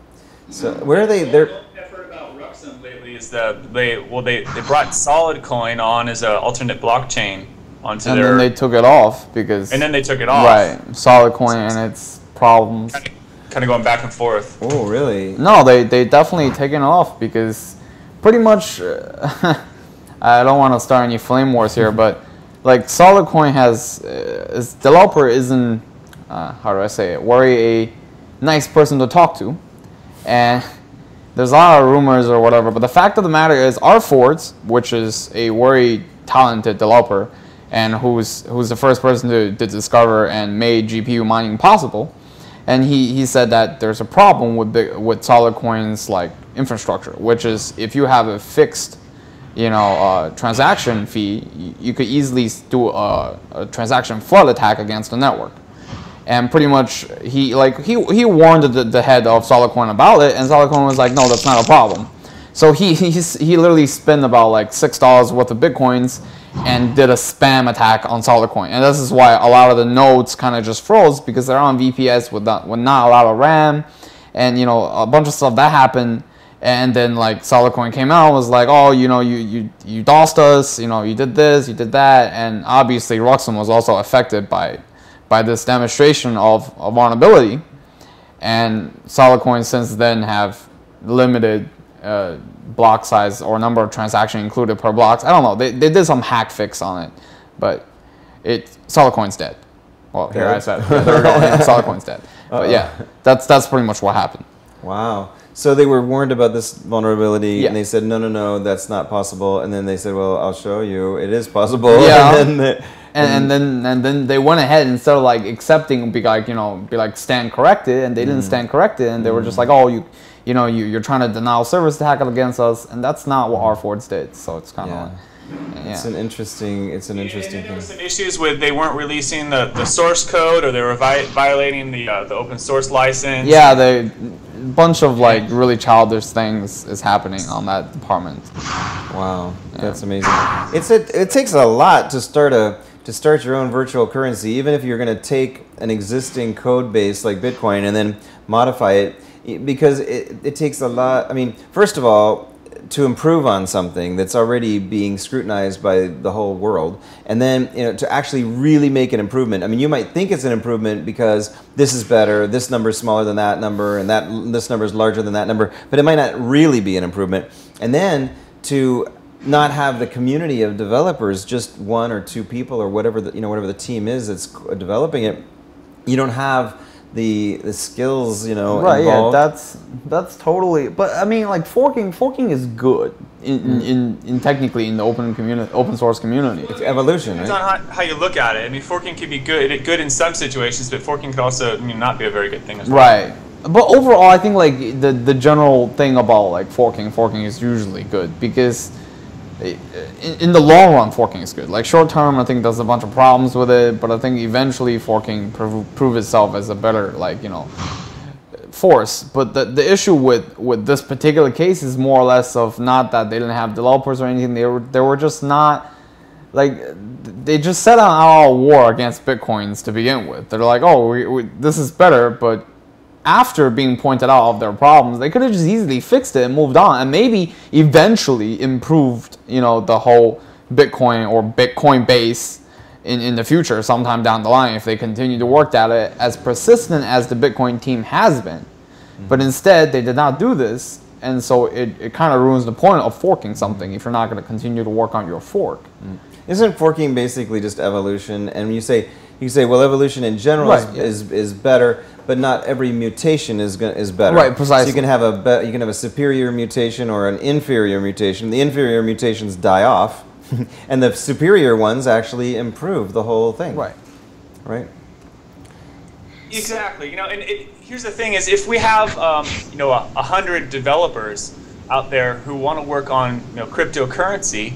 So where are they? They're What I've heard about Ruxum lately is that they well they, they brought SolidCoin on as an alternate blockchain onto And their then they took it off because. and then they took it off. Right. SolidCoin and its problems. Kind of going back and forth. oh really? No, they they definitely taken it off because pretty much uh, (laughs) I don't want to start any flame wars here, but like SolidCoin has uh, its developer isn't uh, how do I say it? Worry a nice person to talk to, and there's a lot of rumors or whatever. But the fact of the matter is, ArtForz, which is a very talented developer, and who's who's the first person to, to discover and made GPU mining possible, and he, he said that there's a problem with big, with SolidCoin's like infrastructure, which is if you have a fixed, you know, uh, transaction fee, you, you could easily do a, a transaction flood attack against the network. And pretty much he like he he warned the, the head of SolidCoin about it, and SolidCoin was like, no, that's not a problem. So he (laughs) he's, he literally spent about like six dollars worth of bitcoins and did a spam attack on SolidCoin, and this is why a lot of the nodes kind of just froze because they're on VPS with not with not a lot of RAM, and you know a bunch of stuff that happened. And then like SolidCoin came out was like, oh, you know, you you you DOSed us, you know, you did this, you did that, and obviously Ruxum was also affected by by this demonstration of, of vulnerability. And SolidCoins since then have limited uh, block size or number of transactions included per blocks. I don't know. They, they did some hack fix on it, but it SolidCoin's dead. Well, here I said (laughs) yeah, there we go. Yeah, SolidCoin's dead. But yeah, that's that's pretty much what happened. Wow. So they were warned about this vulnerability, Yeah. and they said, "No, no, no, that's not possible." And then they said, "Well, I'll show you. It is possible." Yeah. (laughs) and then, and, and mm-hmm. then and then they went ahead instead of like accepting be like you know be like stand corrected and they didn't mm. stand corrected and they were just like oh you you know you, you're trying to denial service attack against us and that's not what mm. ArtForz did so it's kind of Yeah. like yeah. it's an interesting. It's an interesting and, and there were thing. some issues with they weren't releasing the, the source code or they were vi- violating the uh, the open source license. yeah the bunch of like really childish things is happening on that department Wow, that's amazing. It's a, it takes a lot to start a to start your own virtual currency, even if you're going to take an existing code base like Bitcoin and then modify it, because it, it takes a lot. I mean, first of all, to improve on something that's already being scrutinized by the whole world, and then you know to actually really make an improvement. I mean, you might think it's an improvement because this is better, this number is smaller than that number, and that this number is larger than that number, but it might not really be an improvement. And then to not have the community of developers, just one or two people or whatever the, you know whatever the team is that's developing it, you don't have the the skills you know right yeah that's that's totally but i mean like forking forking is good in, in, mm. in, in technically in the open community open source community it's evolution, It's right? on how, how you look at it. I mean, forking can be good good in some situations, but forking could also I mean, not be a very good thing as well. Right. But overall, I think like the the general thing about like forking, forking is usually good because in, the long run, forking is good. Like short term, I think there's a bunch of problems with it, but I think eventually forking prove, prove itself as a better like you know force. But the, the issue with with this particular case is more or less of not that they didn't have developers or anything. They were they were just not like they just set out our war against bitcoins to begin with. They're like, oh, we, we, this is better, but after being pointed out of their problems, they could have just easily fixed it and moved on, and maybe eventually improved, you know, the whole Bitcoin or Bitcoin base in, in the future, sometime down the line, if they continue to work at it as persistent as the Bitcoin team has been. Mm-hmm. But instead, they did not do this, and so it, it kind of ruins the point of forking something if you're not going to continue to work on your fork. Mm. Isn't forking basically just evolution? And you say you say well, evolution in general Right, is, yeah. is is better, but not every mutation is gonna, is better. Right, precisely. So you can have a be, you can have a superior mutation or an inferior mutation. The inferior mutations die off, (laughs) and the superior ones actually improve the whole thing. Right. Right. Exactly. You know, and it, here's the thing: is if we have um, you know a, a hundred developers out there who want to work on you know cryptocurrency,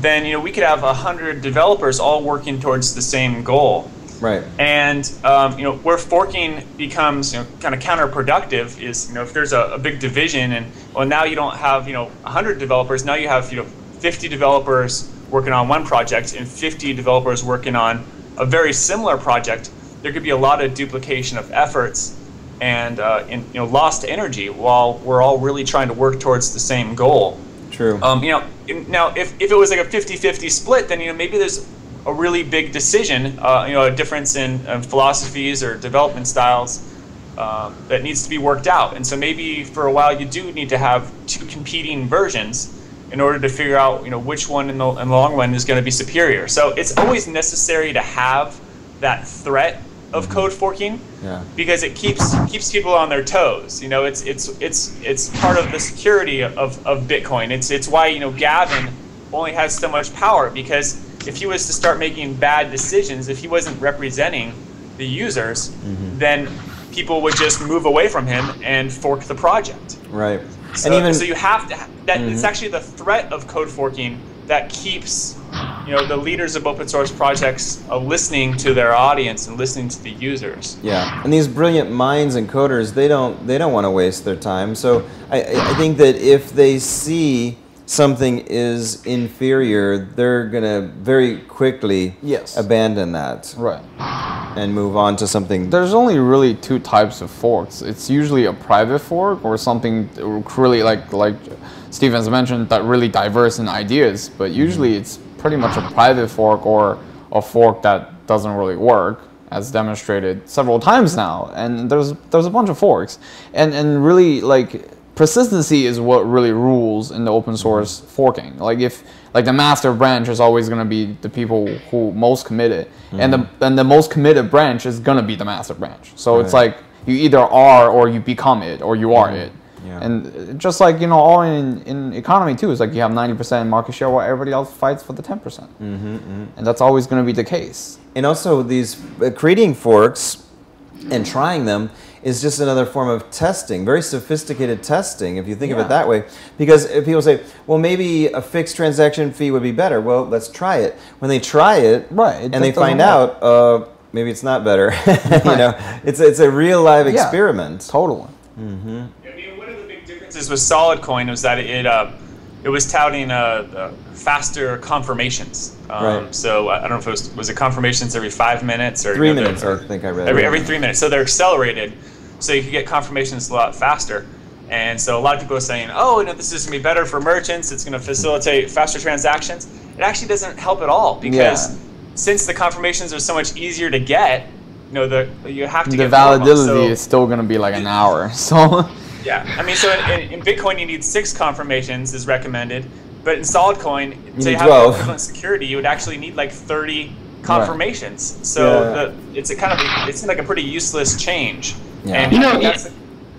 then you know we could have a hundred developers all working towards the same goal. Right. And um, you know where forking becomes you know kind of counterproductive is you know if there's a, a big division and well now you don't have you know 100 developers now you have you know 50 developers working on one project and 50 developers working on a very similar project. There could be a lot of duplication of efforts and uh, in, you know lost energy while we're all really trying to work towards the same goal. True. Um, you know, now if, if it was like a 50-50 split, then you know maybe there's a really big decision, uh, you know, a difference in uh, philosophies or development styles um, that needs to be worked out. And so maybe for a while you do need to have two competing versions in order to figure out, you know, which one in the, in the long run is going to be superior. So it's always necessary to have that threat of code forking yeah. because it keeps keeps people on their toes. You know, it's it's it's it's part of the security of, of Bitcoin. It's it's why you know Gavin only has so much power because if he was to start making bad decisions, if he wasn't representing the users, then people would just move away from him and fork the project. Right. So, and even so you have to ha- that it's actually the threat of code forking that keeps you know the leaders of open source projects uh, listening to their audience and listening to the users. Yeah, and these brilliant minds and coders, they don't they don't want to waste their time. So I I think that if they see something is inferior, they're gonna very quickly Yes. abandon that Right. and move on to something. There's only really two types of forks. It's usually a private fork or something really like like Stevens mentioned that really diverse in ideas. But mm-hmm. usually it's pretty much a private fork or a fork that doesn't really work, as demonstrated several times now. And there's there's a bunch of forks, and and really like persistency is what really rules in the open mm-hmm. source forking. Like if like the master branch is always going to be the people who most committed, and the mm-hmm. and the most committed branch is going to be the master branch. So it's like you either are or you become it or you are mm-hmm. it. Yeah. And uh, just like you know, all in in economy too, it's like you have ninety percent market share while everybody else fights for the ten percent, mm-hmm, and that's always going to be the case. And also, these uh, creating forks and trying them is just another form of testing, very sophisticated testing, if you think of it that way. Because if people say, well, maybe a fixed transaction fee would be better, well, let's try it. When they try it, Right, it and they find work. out, uh, maybe it's not better. (laughs) you know, it's it's a real live Yeah. experiment. Totally. I mean, one of the big differences with SolidCoin was that it uh, it was touting uh, uh, faster confirmations. Um, Right. So I I don't know if it was was it confirmations every five minutes or Three you know, minutes, or I think I read. every every three minutes. So they're accelerated, so you can get confirmations a lot faster. And so a lot of people are saying, oh, you know, this is gonna be better for merchants. It's gonna facilitate faster transactions. It actually doesn't help at all because Yeah. since the confirmations are so much easier to get, you know, the you have to The get validity So- is still going to be like an hour. (laughs) So yeah, I mean, so in, in, in Bitcoin, you need six confirmations is recommended, but in SolidCoin, to have 12. equivalent security, you would actually need like 30 confirmations. So Yeah. the, it's a kind of a, it's like a pretty useless change. Yeah. And You know, that's, the,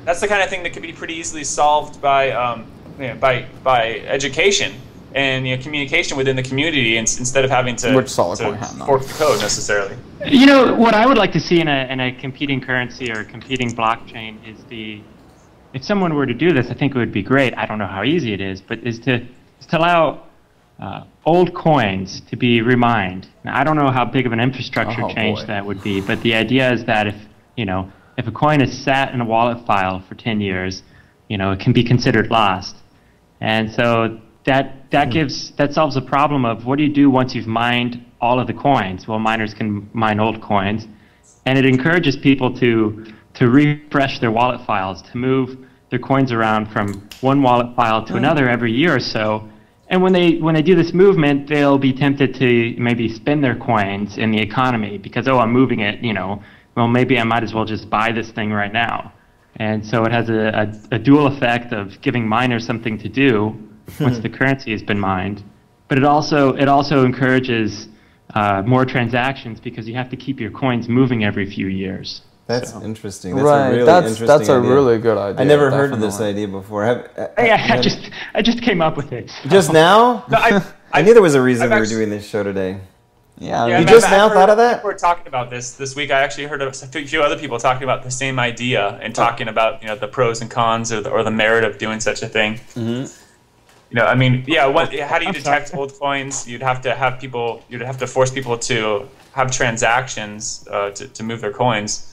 that's the kind of thing that could be pretty easily solved by um, you know, by by education and you know, communication within the community, ins- instead of having to, Which to SolidCoin had none. fork the code necessarily. You know, what I would like to see in a, in a competing currency or a competing blockchain is the, if someone were to do this, I think it would be great. I don't know how easy it is, but is to, is to allow uh, old coins to be remined. Now, I don't know how big of an infrastructure Oh, change boy. that would be, but the idea is that if, you know, if a coin is sat in a wallet file for 10 years, you know, it can be considered lost. And so that that hmm. gives that solves the problem of what do you do once you've mined all of the coins? Well, miners can mine old coins, and it encourages people to to refresh their wallet files, to move their coins around from one wallet file to hmm. another every year or so. And when they when they do this movement, they'll be tempted to maybe spend their coins in the economy because oh, I'm moving it, you know. Well, maybe I might as well just buy this thing right now. And so it has a, a, a dual effect of giving miners something to do (laughs) once the currency has been mined, but it also it also encourages uh, more transactions because you have to keep your coins moving every few years. That's So- interesting. That's right, a really that's interesting that's a idea. really good idea. I never heard of this idea before. Have, uh, Hey, I, I just I just came up with it. just (laughs) now? No, I, (laughs) I knew there was a reason I've we were actually- doing this show today. Yeah, Yeah, You just now heard- thought of that? We're talking about this this week. I actually heard a few other people talking about the same idea and talking about you know the pros and cons or the, or the merit of doing such a thing. Mm-hmm. You know, I mean, yeah. What? How do you detect old coins? You'd have to have people. You'd have to force people to have transactions uh, to to move their coins.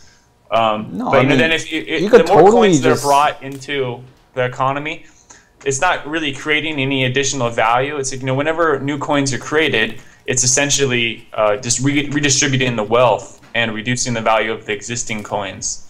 Um, No, but I you know, mean, then if you, it, you the could more totally coins that are brought into the economy, it's not really creating any additional value. It's like, you know, whenever new coins are created, it's essentially uh, just re- redistributing the wealth and reducing the value of the existing coins.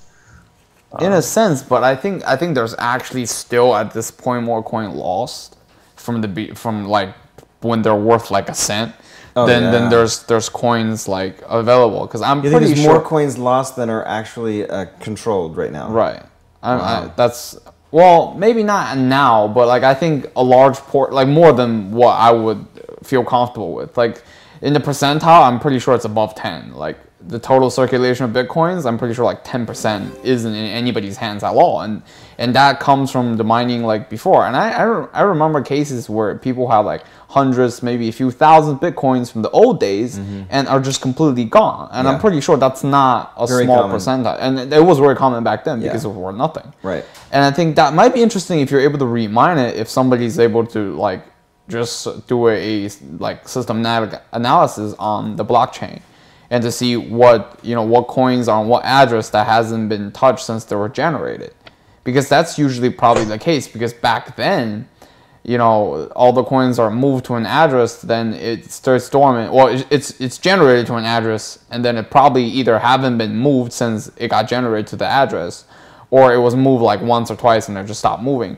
in a sense, but I think I think there's actually still at this point more coin lost from the from like when they're worth like a cent. Oh, then yeah. then there's there's coins like available because I'm You think pretty there's sure more coins lost than are actually uh, controlled right now? Right. I, I, that's well, maybe not now, but like I think a large port, like more than what I would feel comfortable with. Like in the percentile, I'm pretty sure it's above ten. Like the total circulation of bitcoins, I'm pretty sure like ten percent isn't in anybody's hands at all, and and that comes from the mining like before. And I I, re- I remember cases where people have like hundreds, maybe a few thousand bitcoins from the old days, mm-hmm. and are just completely gone. And. Yeah. I'm pretty sure that's not a Very small common. percentile, and it was very common back then because Yeah. it was worth nothing. Right. And I think that might be interesting if you're able to remine it. If somebody's able to like just do a, like systematic analysis on the blockchain, and to see what you know what coins are on what address that hasn't been touched since they were generated, because that's usually probably the case. Because back then, you know, all the coins are moved to an address, then it starts dormant. Well, it's it's generated to an address, and then it probably either haven't been moved since it got generated to the address, or it was moved like once or twice and it just stopped moving.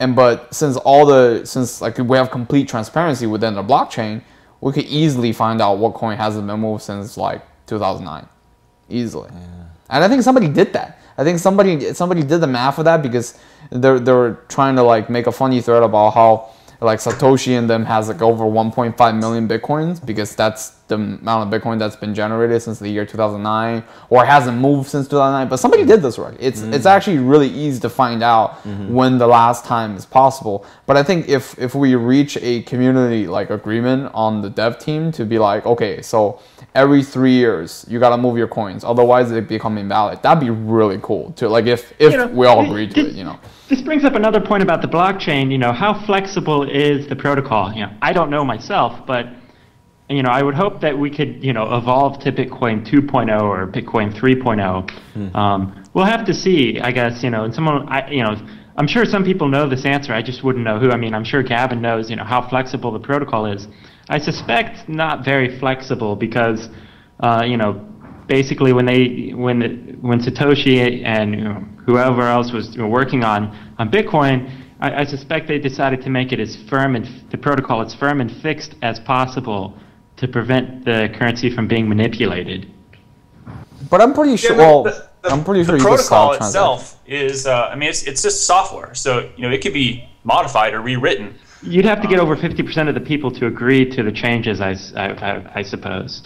And but since all the since like we have complete transparency within the blockchain, we could easily find out what coin hasn't been moved since like 2009, easily. And I think somebody did that. I think somebody somebody did the math for that because they're they're trying to like make a funny thread about how like Satoshi and them has like over 1.5 million bitcoins because that's the amount of Bitcoin that's been generated since the year 2009, or hasn't moved since 2009. But somebody did this work. It's it's mm. actually really easy to find out mm-hmm. when the last time is possible. But I think if if we reach a community like agreement on the dev team to be like, okay, so every three years you gotta move your coins, otherwise they become invalid. That'd be really cool too. like if if You know, we all agree to it, you know. This brings up another point about the blockchain. You know, how flexible is the protocol? You know, I don't know myself, but you know, I would hope that we could, you know, evolve to Bitcoin 2.0 or Bitcoin 3.0. Um, we'll have to see, I guess. You know, and someone, I, you know, I'm sure some people know this answer. I just wouldn't know who. I mean, I'm sure Gavin knows, you know, how flexible the protocol is. I suspect not very flexible because, uh, you know, basically when they when the, when Satoshi and you know, whoever else was you know, working on on Bitcoin, I, I suspect they decided to make it as firm and f- the protocol as firm and fixed as possible to prevent the currency from being manipulated. But I'm pretty sure. Yeah, well, the- the- I'm pretty the sure the protocol stop itself is. Uh, I mean, it's it's just software, so you know it could be modified or rewritten. You'd have to get over 50% of the people to agree to the changes, I I suppose.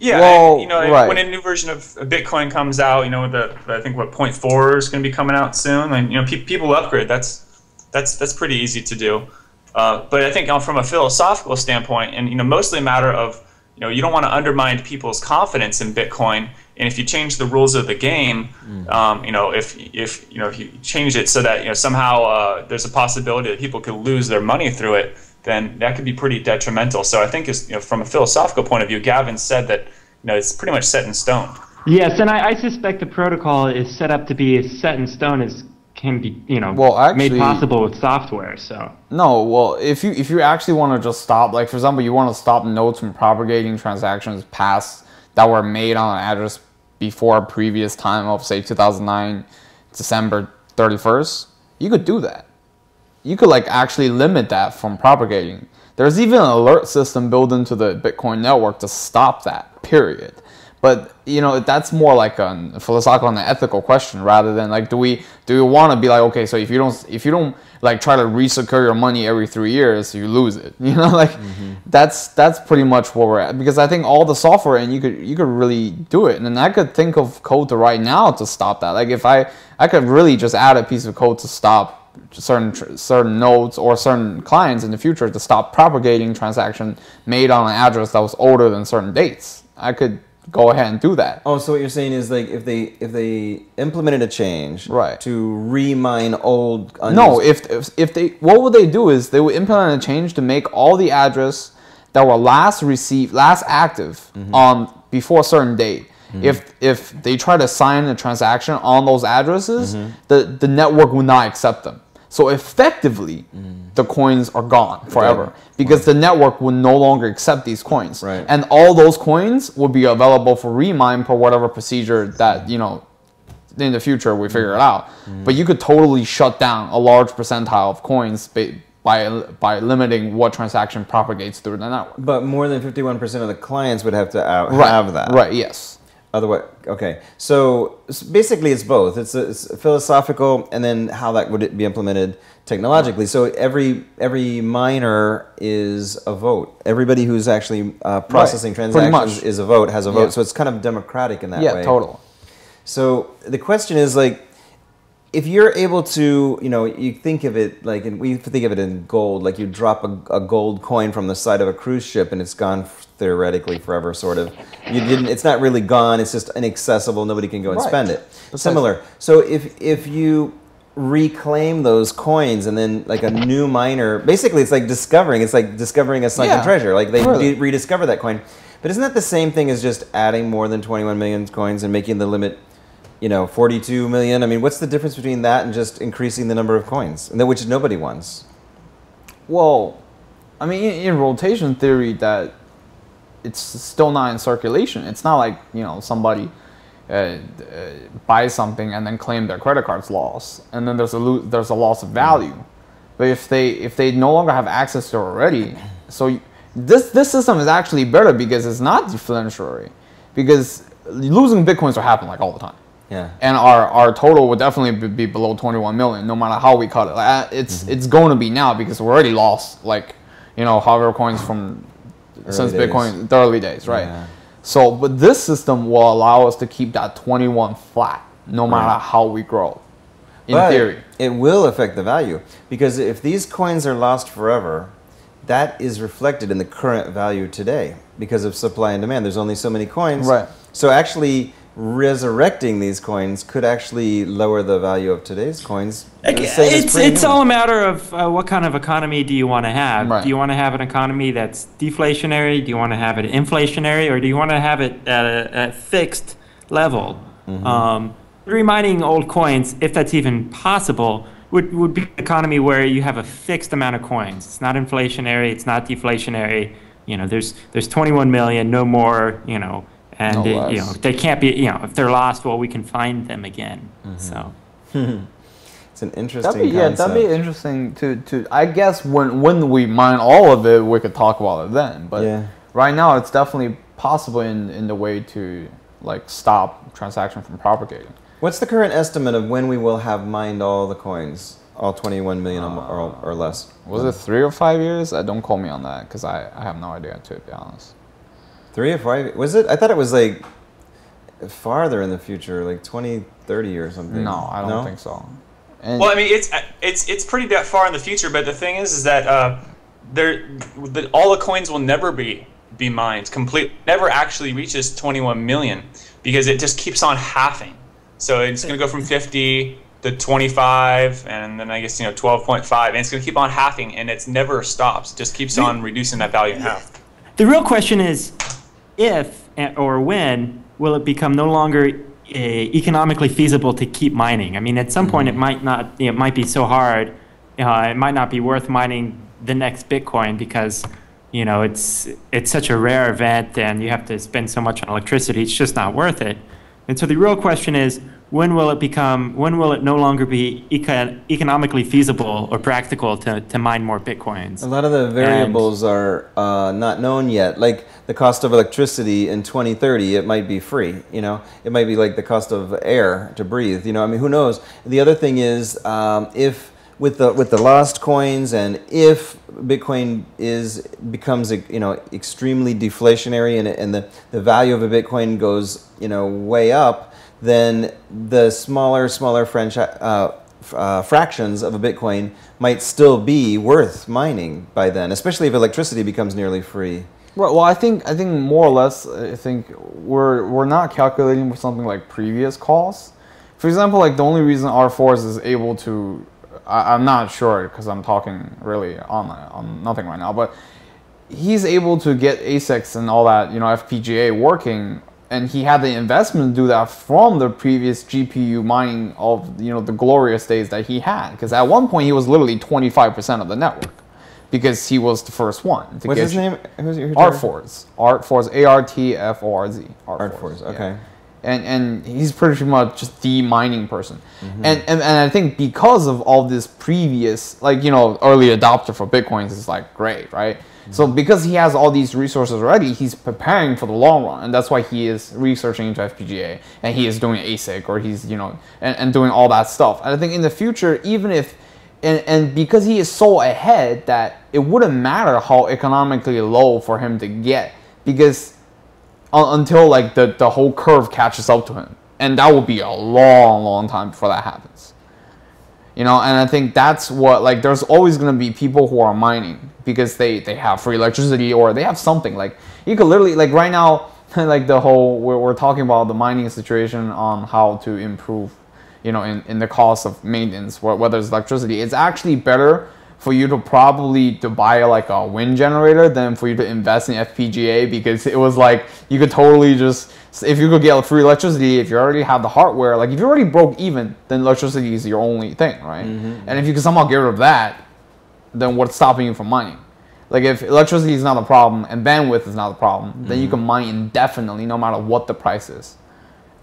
Yeah, Well, and, you know, right. when a new version of Bitcoin comes out, you know, the I think what point four is going to be coming out soon, and you know, pe- people upgrade. That's that's that's pretty easy to do. Uh, but I think uh, from a philosophical standpoint, and you know, mostly a matter of you know, you don't want to undermine people's confidence in Bitcoin. And if you change the rules of the game, um, you know, if if you know if you change it so that you know somehow uh, there's a possibility that people could lose their money through it, then that could be pretty detrimental. So I think, it's, you know, from a philosophical point of view, Gavin said that you know it's pretty much set in stone. Yes, and I, I suspect the protocol is set up to be as set in stone as can be, you know, Well, actually- made possible with software. So No, well, if you if you actually want to just stop, like for example, you want to stop nodes from propagating transactions past that were made on an address before a previous time of say 2009 December 31st, you could do that. You could like actually limit that from propagating. There's even an alert system built into the Bitcoin network to stop that. Period. But you know that's more like a philosophical and ethical question rather than like do we do we want to be like okay so if you don't if you don't like try to resecure your money every three years you lose it (laughs) you know like mm-hmm. that's that's pretty much where we're at. Because I think all the software and you could you could really do it. And I could think of code to write now to stop that. Like if I I could really just add a piece of code to stop certain certain nodes or certain clients in the future to stop propagating transaction made on an address that was older than certain dates. I could go ahead and do that. Oh, so what you're saying is like if they if they implemented a change Right. to remine old unused No, if, if if they what would they do is they would implement a change to make all the address that were last received last active mm-hmm. on before a certain date. Mm-hmm. If if they try to sign a transaction on those addresses, mm-hmm. the the network would not accept them. So effectively, mm. the coins are gone forever because the network will no longer accept these coins, Right. and all those coins will be available for remine per whatever procedure that you know in the future we figure it mm. out. Mm. But you could totally shut down a large percentile of coins by by limiting what transaction propagates through the network. but more than 51% of the clients would have to out, Right. have that. Right. Yes. Otherwise, okay. So basically, it's both. It's, it's philosophical, and then how that would it be implemented technologically. So every every miner is a vote. Everybody who's actually uh, processing pretty transactions much. is a vote, has a vote. Yeah. So it's kind of democratic in that Yeah. way. Total. So the question is like, if you're able to, you know, you think of it like, in, we think of it in gold, like you drop a, a gold coin from the side of a cruise ship and it's gone theoretically forever, sort of. You didn't. It's not really gone. It's just inaccessible. Nobody can go and Right. spend it. Similar. So if if you reclaim those coins and then like a new miner, basically it's like discovering. It's like discovering a sunken Yeah. treasure. Like they Really. rediscover that coin. But isn't that the same thing as just adding more than 21 million coins and making the limit, you know, 42 million? I mean, what's the difference between that and just increasing the number of coins, and then which nobody wants? Well, I mean, in, in rotation theory, that it's still not in circulation. It's not like you know somebody uh, uh, buys something and then claim their credit card's lost, and then there's a lo- there's a loss of value. But if they if they no longer have access to it already, so this this system is actually better because it's not deflationary, because losing bitcoins will happen like all the time Yeah. and our, our total would definitely be- be below 21 million no matter how we cut it like, uh, it's it's going to be now because we already lost like you know however coins from since days. Bitcoin, the early days, right? Yeah. So, but this system will allow us to keep that 21 flat, no matter Right. how we grow. In But theory, it will affect the value because if these coins are lost forever, that is reflected in the current value today because of supply and demand. There's only so many coins. Right. So actually resurrecting these coins could actually lower the value of today's coins. It's, it's all a matter of uh, what kind of economy do you want to have. Right. Do you want to have an economy that's deflationary? Do you want to have it inflationary? Or do you want to have it at a, a fixed level? Mm-hmm. Um, remining old coins, if that's even possible, would, would be an economy where you have a fixed amount of coins. It's not inflationary, it's not deflationary. You know, there's, there's 21 million, no more, you know, and No it- you less. know, they can't be, you know, if they're lost, well, we can find them again. Mm-hmm. So. (laughs) It's an interesting that'd be yeah, that'd be interesting to to. I guess when when we mine all of it, we could talk about it then. But Yeah. right now, it's definitely possible in in the way to like stop transaction from propagating. What's the current estimate of when we will have mined all the coins, all 21 million or, or, or less? Was it three or five years? Uh, don't call me on that because I, I have no idea to be honest. Three or five? Was it? I thought it was like farther in the future, like 2030 or something. No, I don't think so. And Well, I mean, it's it's it's pretty that far in the future, but the thing is, is that uh, there, the, all the coins will never be be mined complete. Never actually reaches 21 million because it just keeps on halving. So it's going to go from 50 to 25, and then I guess you know 12.5, and it's going to keep on halving, and it's never stops. It just keeps on reducing that value in half. The real question is if or when will it become no longer uh, economically feasible to keep mining? I mean, at some point it might not, it might be so hard, uh, it might not be worth mining the next Bitcoin because, you know, it's, it's such a rare event and you have to spend so much on electricity, it's just not worth it. And so the real question is, when will it become, when will it no longer be eco- economically feasible or practical to, to mine more Bitcoins? A lot of the variables are uh, not known yet. Like the cost of electricity in 2030, it might be free. You know, it might be like the cost of air to breathe. You know, I mean, who knows? The other thing is um, if with the with the lost coins and if Bitcoin is becomes you know extremely deflationary and, and the, the value of a Bitcoin goes you know way up, then the smaller smaller franchise. Uh, uh, fractions of a Bitcoin might still be worth mining by then, especially if electricity becomes nearly free. Right, well, I think I think more or less, I think we're we're not calculating with something like previous calls. For example, like the only reason ArtForz is able to, I, I'm not sure because I'm talking really on on nothing right now, but he's able to get ASICs and all that, you know, FPGA working, and he had the investment to do that from the previous GPU mining of you know the glorious days that he had. Because at one point he was literally 25% of the network, because he was the first one. What's his name? Who's your ArtForz. Art Force. A R T F O R Z. ArtForz, okay. And and he's pretty much just the mining person. Mm-hmm. And, and and I think because of all this previous like you know early adopter for bitcoins is like great, right? So Mm-hmm. because he has all these resources already, he's preparing for the long run, and that's why he is researching into FPGA and he is doing ASIC or he's you know and, and doing all that stuff. And I think in the future, even if and, and because he is so ahead that it wouldn't matter how economically low for him to get because un- until like the, the whole curve catches up to him. And that will be a long long time before that happens. You know and i think that's what like there's always going to be people who are mining because they they have free electricity or they have something. Like you could literally like right now (laughs) like the whole we're, we're talking about the mining situation on how to improve you know in, in the cost of maintenance whether it's electricity it's actually better for you to probably to buy like a wind generator than for you to invest in FPGA because it was like you could totally just if you could get free electricity if you already have the hardware like if you already broke even then electricity is your only thing right? Mm-hmm, mm-hmm. And if you can somehow get rid of that then what's stopping you from mining? Like if electricity is not a problem and bandwidth is not a problem then you mm-hmm. can mine indefinitely no matter what the price is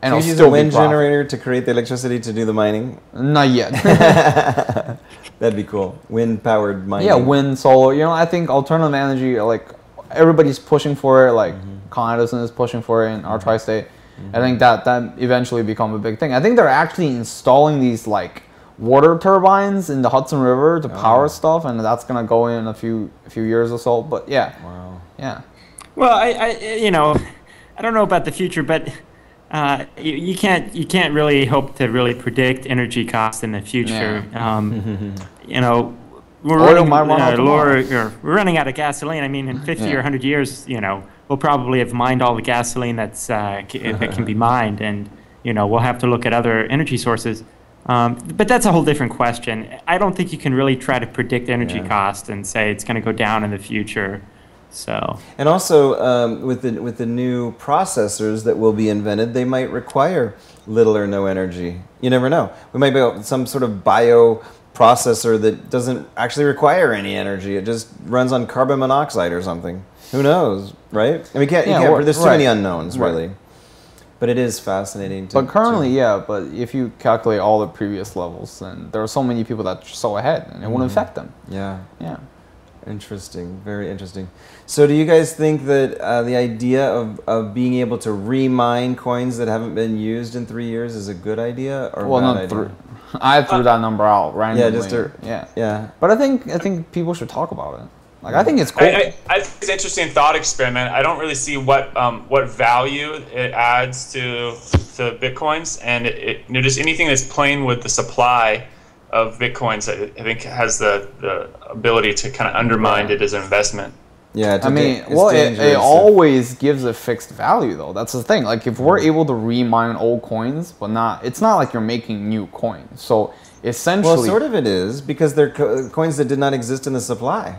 and Do you it'll use still a wind generator to create the electricity to do the mining? not yet (laughs) (laughs) That'd be cool. Wind powered mining. Yeah, wind, solar. You know, I think alternative energy, like everybody's pushing for it. Like mm-hmm. Con Edison is pushing for it in our mm-hmm. tri-state. Mm-hmm. I think that that eventually become a big thing. I think they're actually installing these like water turbines in the Hudson River to oh. power stuff, and that's gonna go in a few a few years or so. But yeah, Wow. yeah. Well, I, I you know, (laughs) I don't know about the future, but uh, you, you can't you can't really hope to really predict energy costs in the future. Um, (laughs) you know, we're Oil running, uh, lower- or we're running out of gasoline. I mean, in 50 Yeah. or 100 years, you know, we'll probably have mined all the gasoline that's uh, (laughs) that can be mined, and you know, we'll have to look at other energy sources. Um, but that's a whole different question. I don't think you can really try to predict energy Yeah. cost and say it's going to go down in the future. So. And also, um, with the with the new processors that will be invented, they might require little or no energy. You never know. We might be some sort of bio processor that doesn't actually require any energy. It just runs on carbon monoxide or something. Who knows, right? I mean, you can't, you Yeah, can't, or- there's too right. many unknowns, Right. really. But it is fascinating. To, But currently, to- yeah. But if you calculate all the previous levels, then there are so many people that saw ahead, and it wouldn't Mm-hmm. affect them. yeah. Yeah. Interesting, very interesting. So, do you guys think that uh, the idea of, of being able to remine coins that haven't been used in three years is a good idea or Well, bad not idea? through. (laughs) I threw that number out randomly. just to- yeah. Yeah, But I think I think people should talk about it. Like I think it's cool. I, I, I think it's an interesting thought experiment. I don't really see what um, what value it adds to to bitcoins, and it, it, you know, just anything that's playing with the supply of bitcoins, I, I think has the, the ability to kind of undermine it as an investment. Yeah. I mean, da- well, it, it always gives a fixed value though. That's the thing. Like if we're mm-hmm. able to remine old coins, but not, it's not like you're making new coins. So essentially, Well, sort of it is because they're co- uh, coins that did not exist in the supply.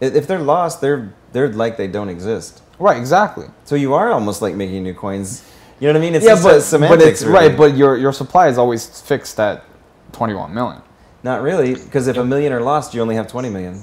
If they're lost, they're they're like they don't exist. right, exactly. So you are almost like making new coins. You know what I mean? It's yeah, but, semantics, but it's really. right. But your your supply is always fixed at 21 million. not really, because if a million are lost, you only have twenty million.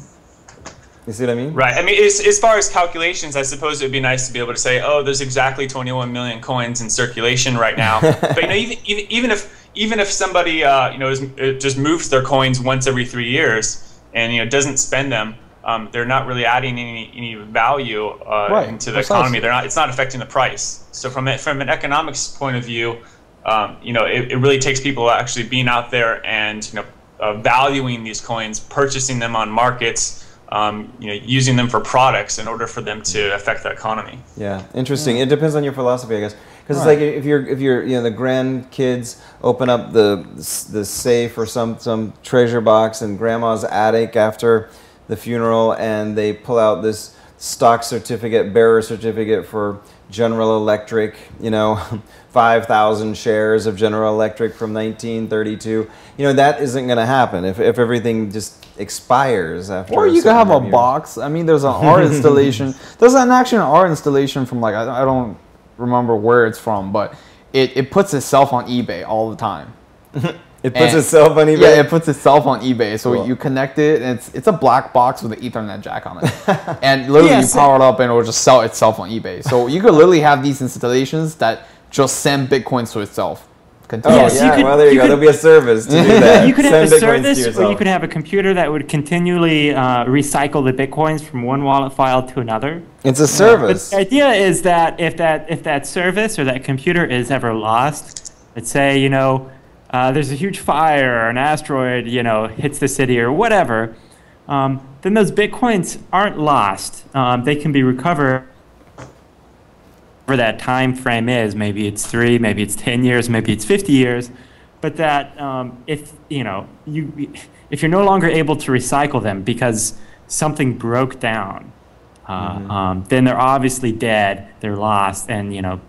You see what I mean? Right. I mean, as, as far as calculations, I suppose it would be nice to be able to say, oh, there's exactly 21 million coins in circulation right now. (laughs) but you know, even, even, if even if somebody uh, you know is, uh, just moves their coins once every three years and you know doesn't spend them, um, they're not really adding any, any value uh, Right, into the precisely. economy. They're not. It's not affecting the price. So from it, from an economics point of view, um, you know, it, it really takes people actually being out there and you know uh, valuing these coins, purchasing them on markets. Um, you know, using them for products in order for them to affect the economy. Yeah, interesting. It depends on your philosophy, I guess. Because it's Right. like if you're if you're you know the grandkids open up the the safe or some some treasure box in grandma's attic after the funeral and they pull out this stock certificate bearer certificate for General Electric, you know, (laughs) 5,000 shares of General Electric from 1932. You know, that isn't going to happen if, if everything just expires after Or you could have a years. box. I mean, there's an art installation. (laughs) There's an actually an art installation from like I, I don't remember where it's from, but it, it puts itself on eBay all the time. (laughs) It puts And- itself on eBay. Yeah, it puts itself on eBay. So Cool. you connect it, and it's it's a black box with an Ethernet jack on it, (laughs) and literally Yeah, you power it up, and it will just sell itself on eBay. So you could literally have these installations that just send bitcoins to itself. Oh, Continue. Yes, you yeah. could- well, there you, you go. could- There'll be a service to do that. (laughs) you could have a Bitcoins service, or you could have a computer that would continually uh, recycle the bitcoins from one wallet file to another. It's a But service. the idea is that if that if that service or that computer is ever lost, let's say you know uh, there's a huge fire or an asteroid you know hits the city or whatever, um, then those bitcoins aren't lost. Um, they can be recovered. Whatever that time frame is, maybe it's three, maybe it's ten years, maybe it's fifty years, but that um, if you know you if you're no longer able to recycle them because something broke down, uh, Mm-hmm. um, then they're obviously dead. They're lost, and you know,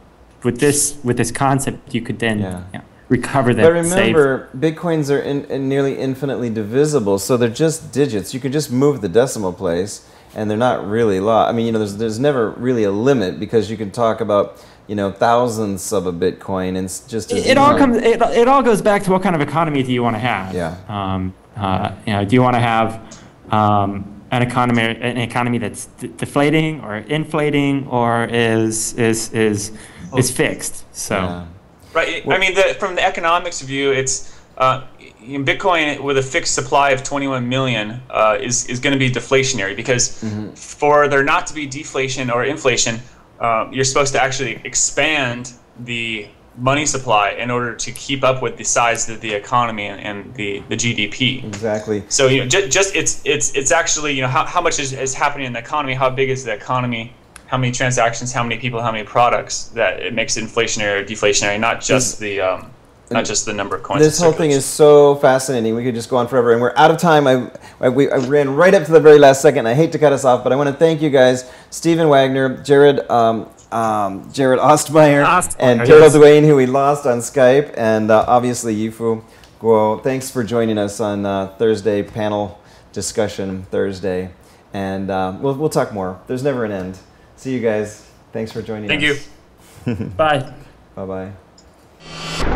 with this with this concept, you could then Yeah. you know, recover them. But save- remember, bitcoins are in, in nearly infinitely divisible, so they're just digits. You can just move the decimal place, and they're not really law. I mean, you know, there's there's never really a limit because you can talk about you know thousands of a bitcoin, and just as it, it all easy. comes. It, it all goes back to what kind of economy do you want to have? Yeah. Um, uh, you know, do you want to have um, an economy an economy that's d- deflating or inflating or is is is is fixed? So. Yeah. Right. I mean, the, from the economics view, it's uh, in Bitcoin with a fixed supply of 21 million uh, is is going to be deflationary because for there not to be deflation or inflation, uh, you're supposed to actually expand the money supply in order to keep up with the size of the economy and, and the, the GDP. Exactly. So you know, just, just it's it's it's actually you know how, how much is, is happening in the economy, how big is the economy, how many transactions, how many people, how many products, that it makes it inflationary or deflationary, not just the um, not just the number of coins. This whole thing is so fascinating. We could just go on forever, and we're out of time. I, I, we, I ran right up to the very last second. I hate to cut us off, but I want to thank you guys, Steven Wagner, Jared, um, um, Jared Ostmeyer, Ostmeyer, and yes. Darrell Duane, who we lost on Skype, and uh, obviously Yifu Guo. Thanks for joining us on uh, Thursday panel discussion Thursday, and uh, we'll we'll talk more. There's never an end. See you guys. Thanks for joining Thank us. you. (laughs) Bye. Bye bye.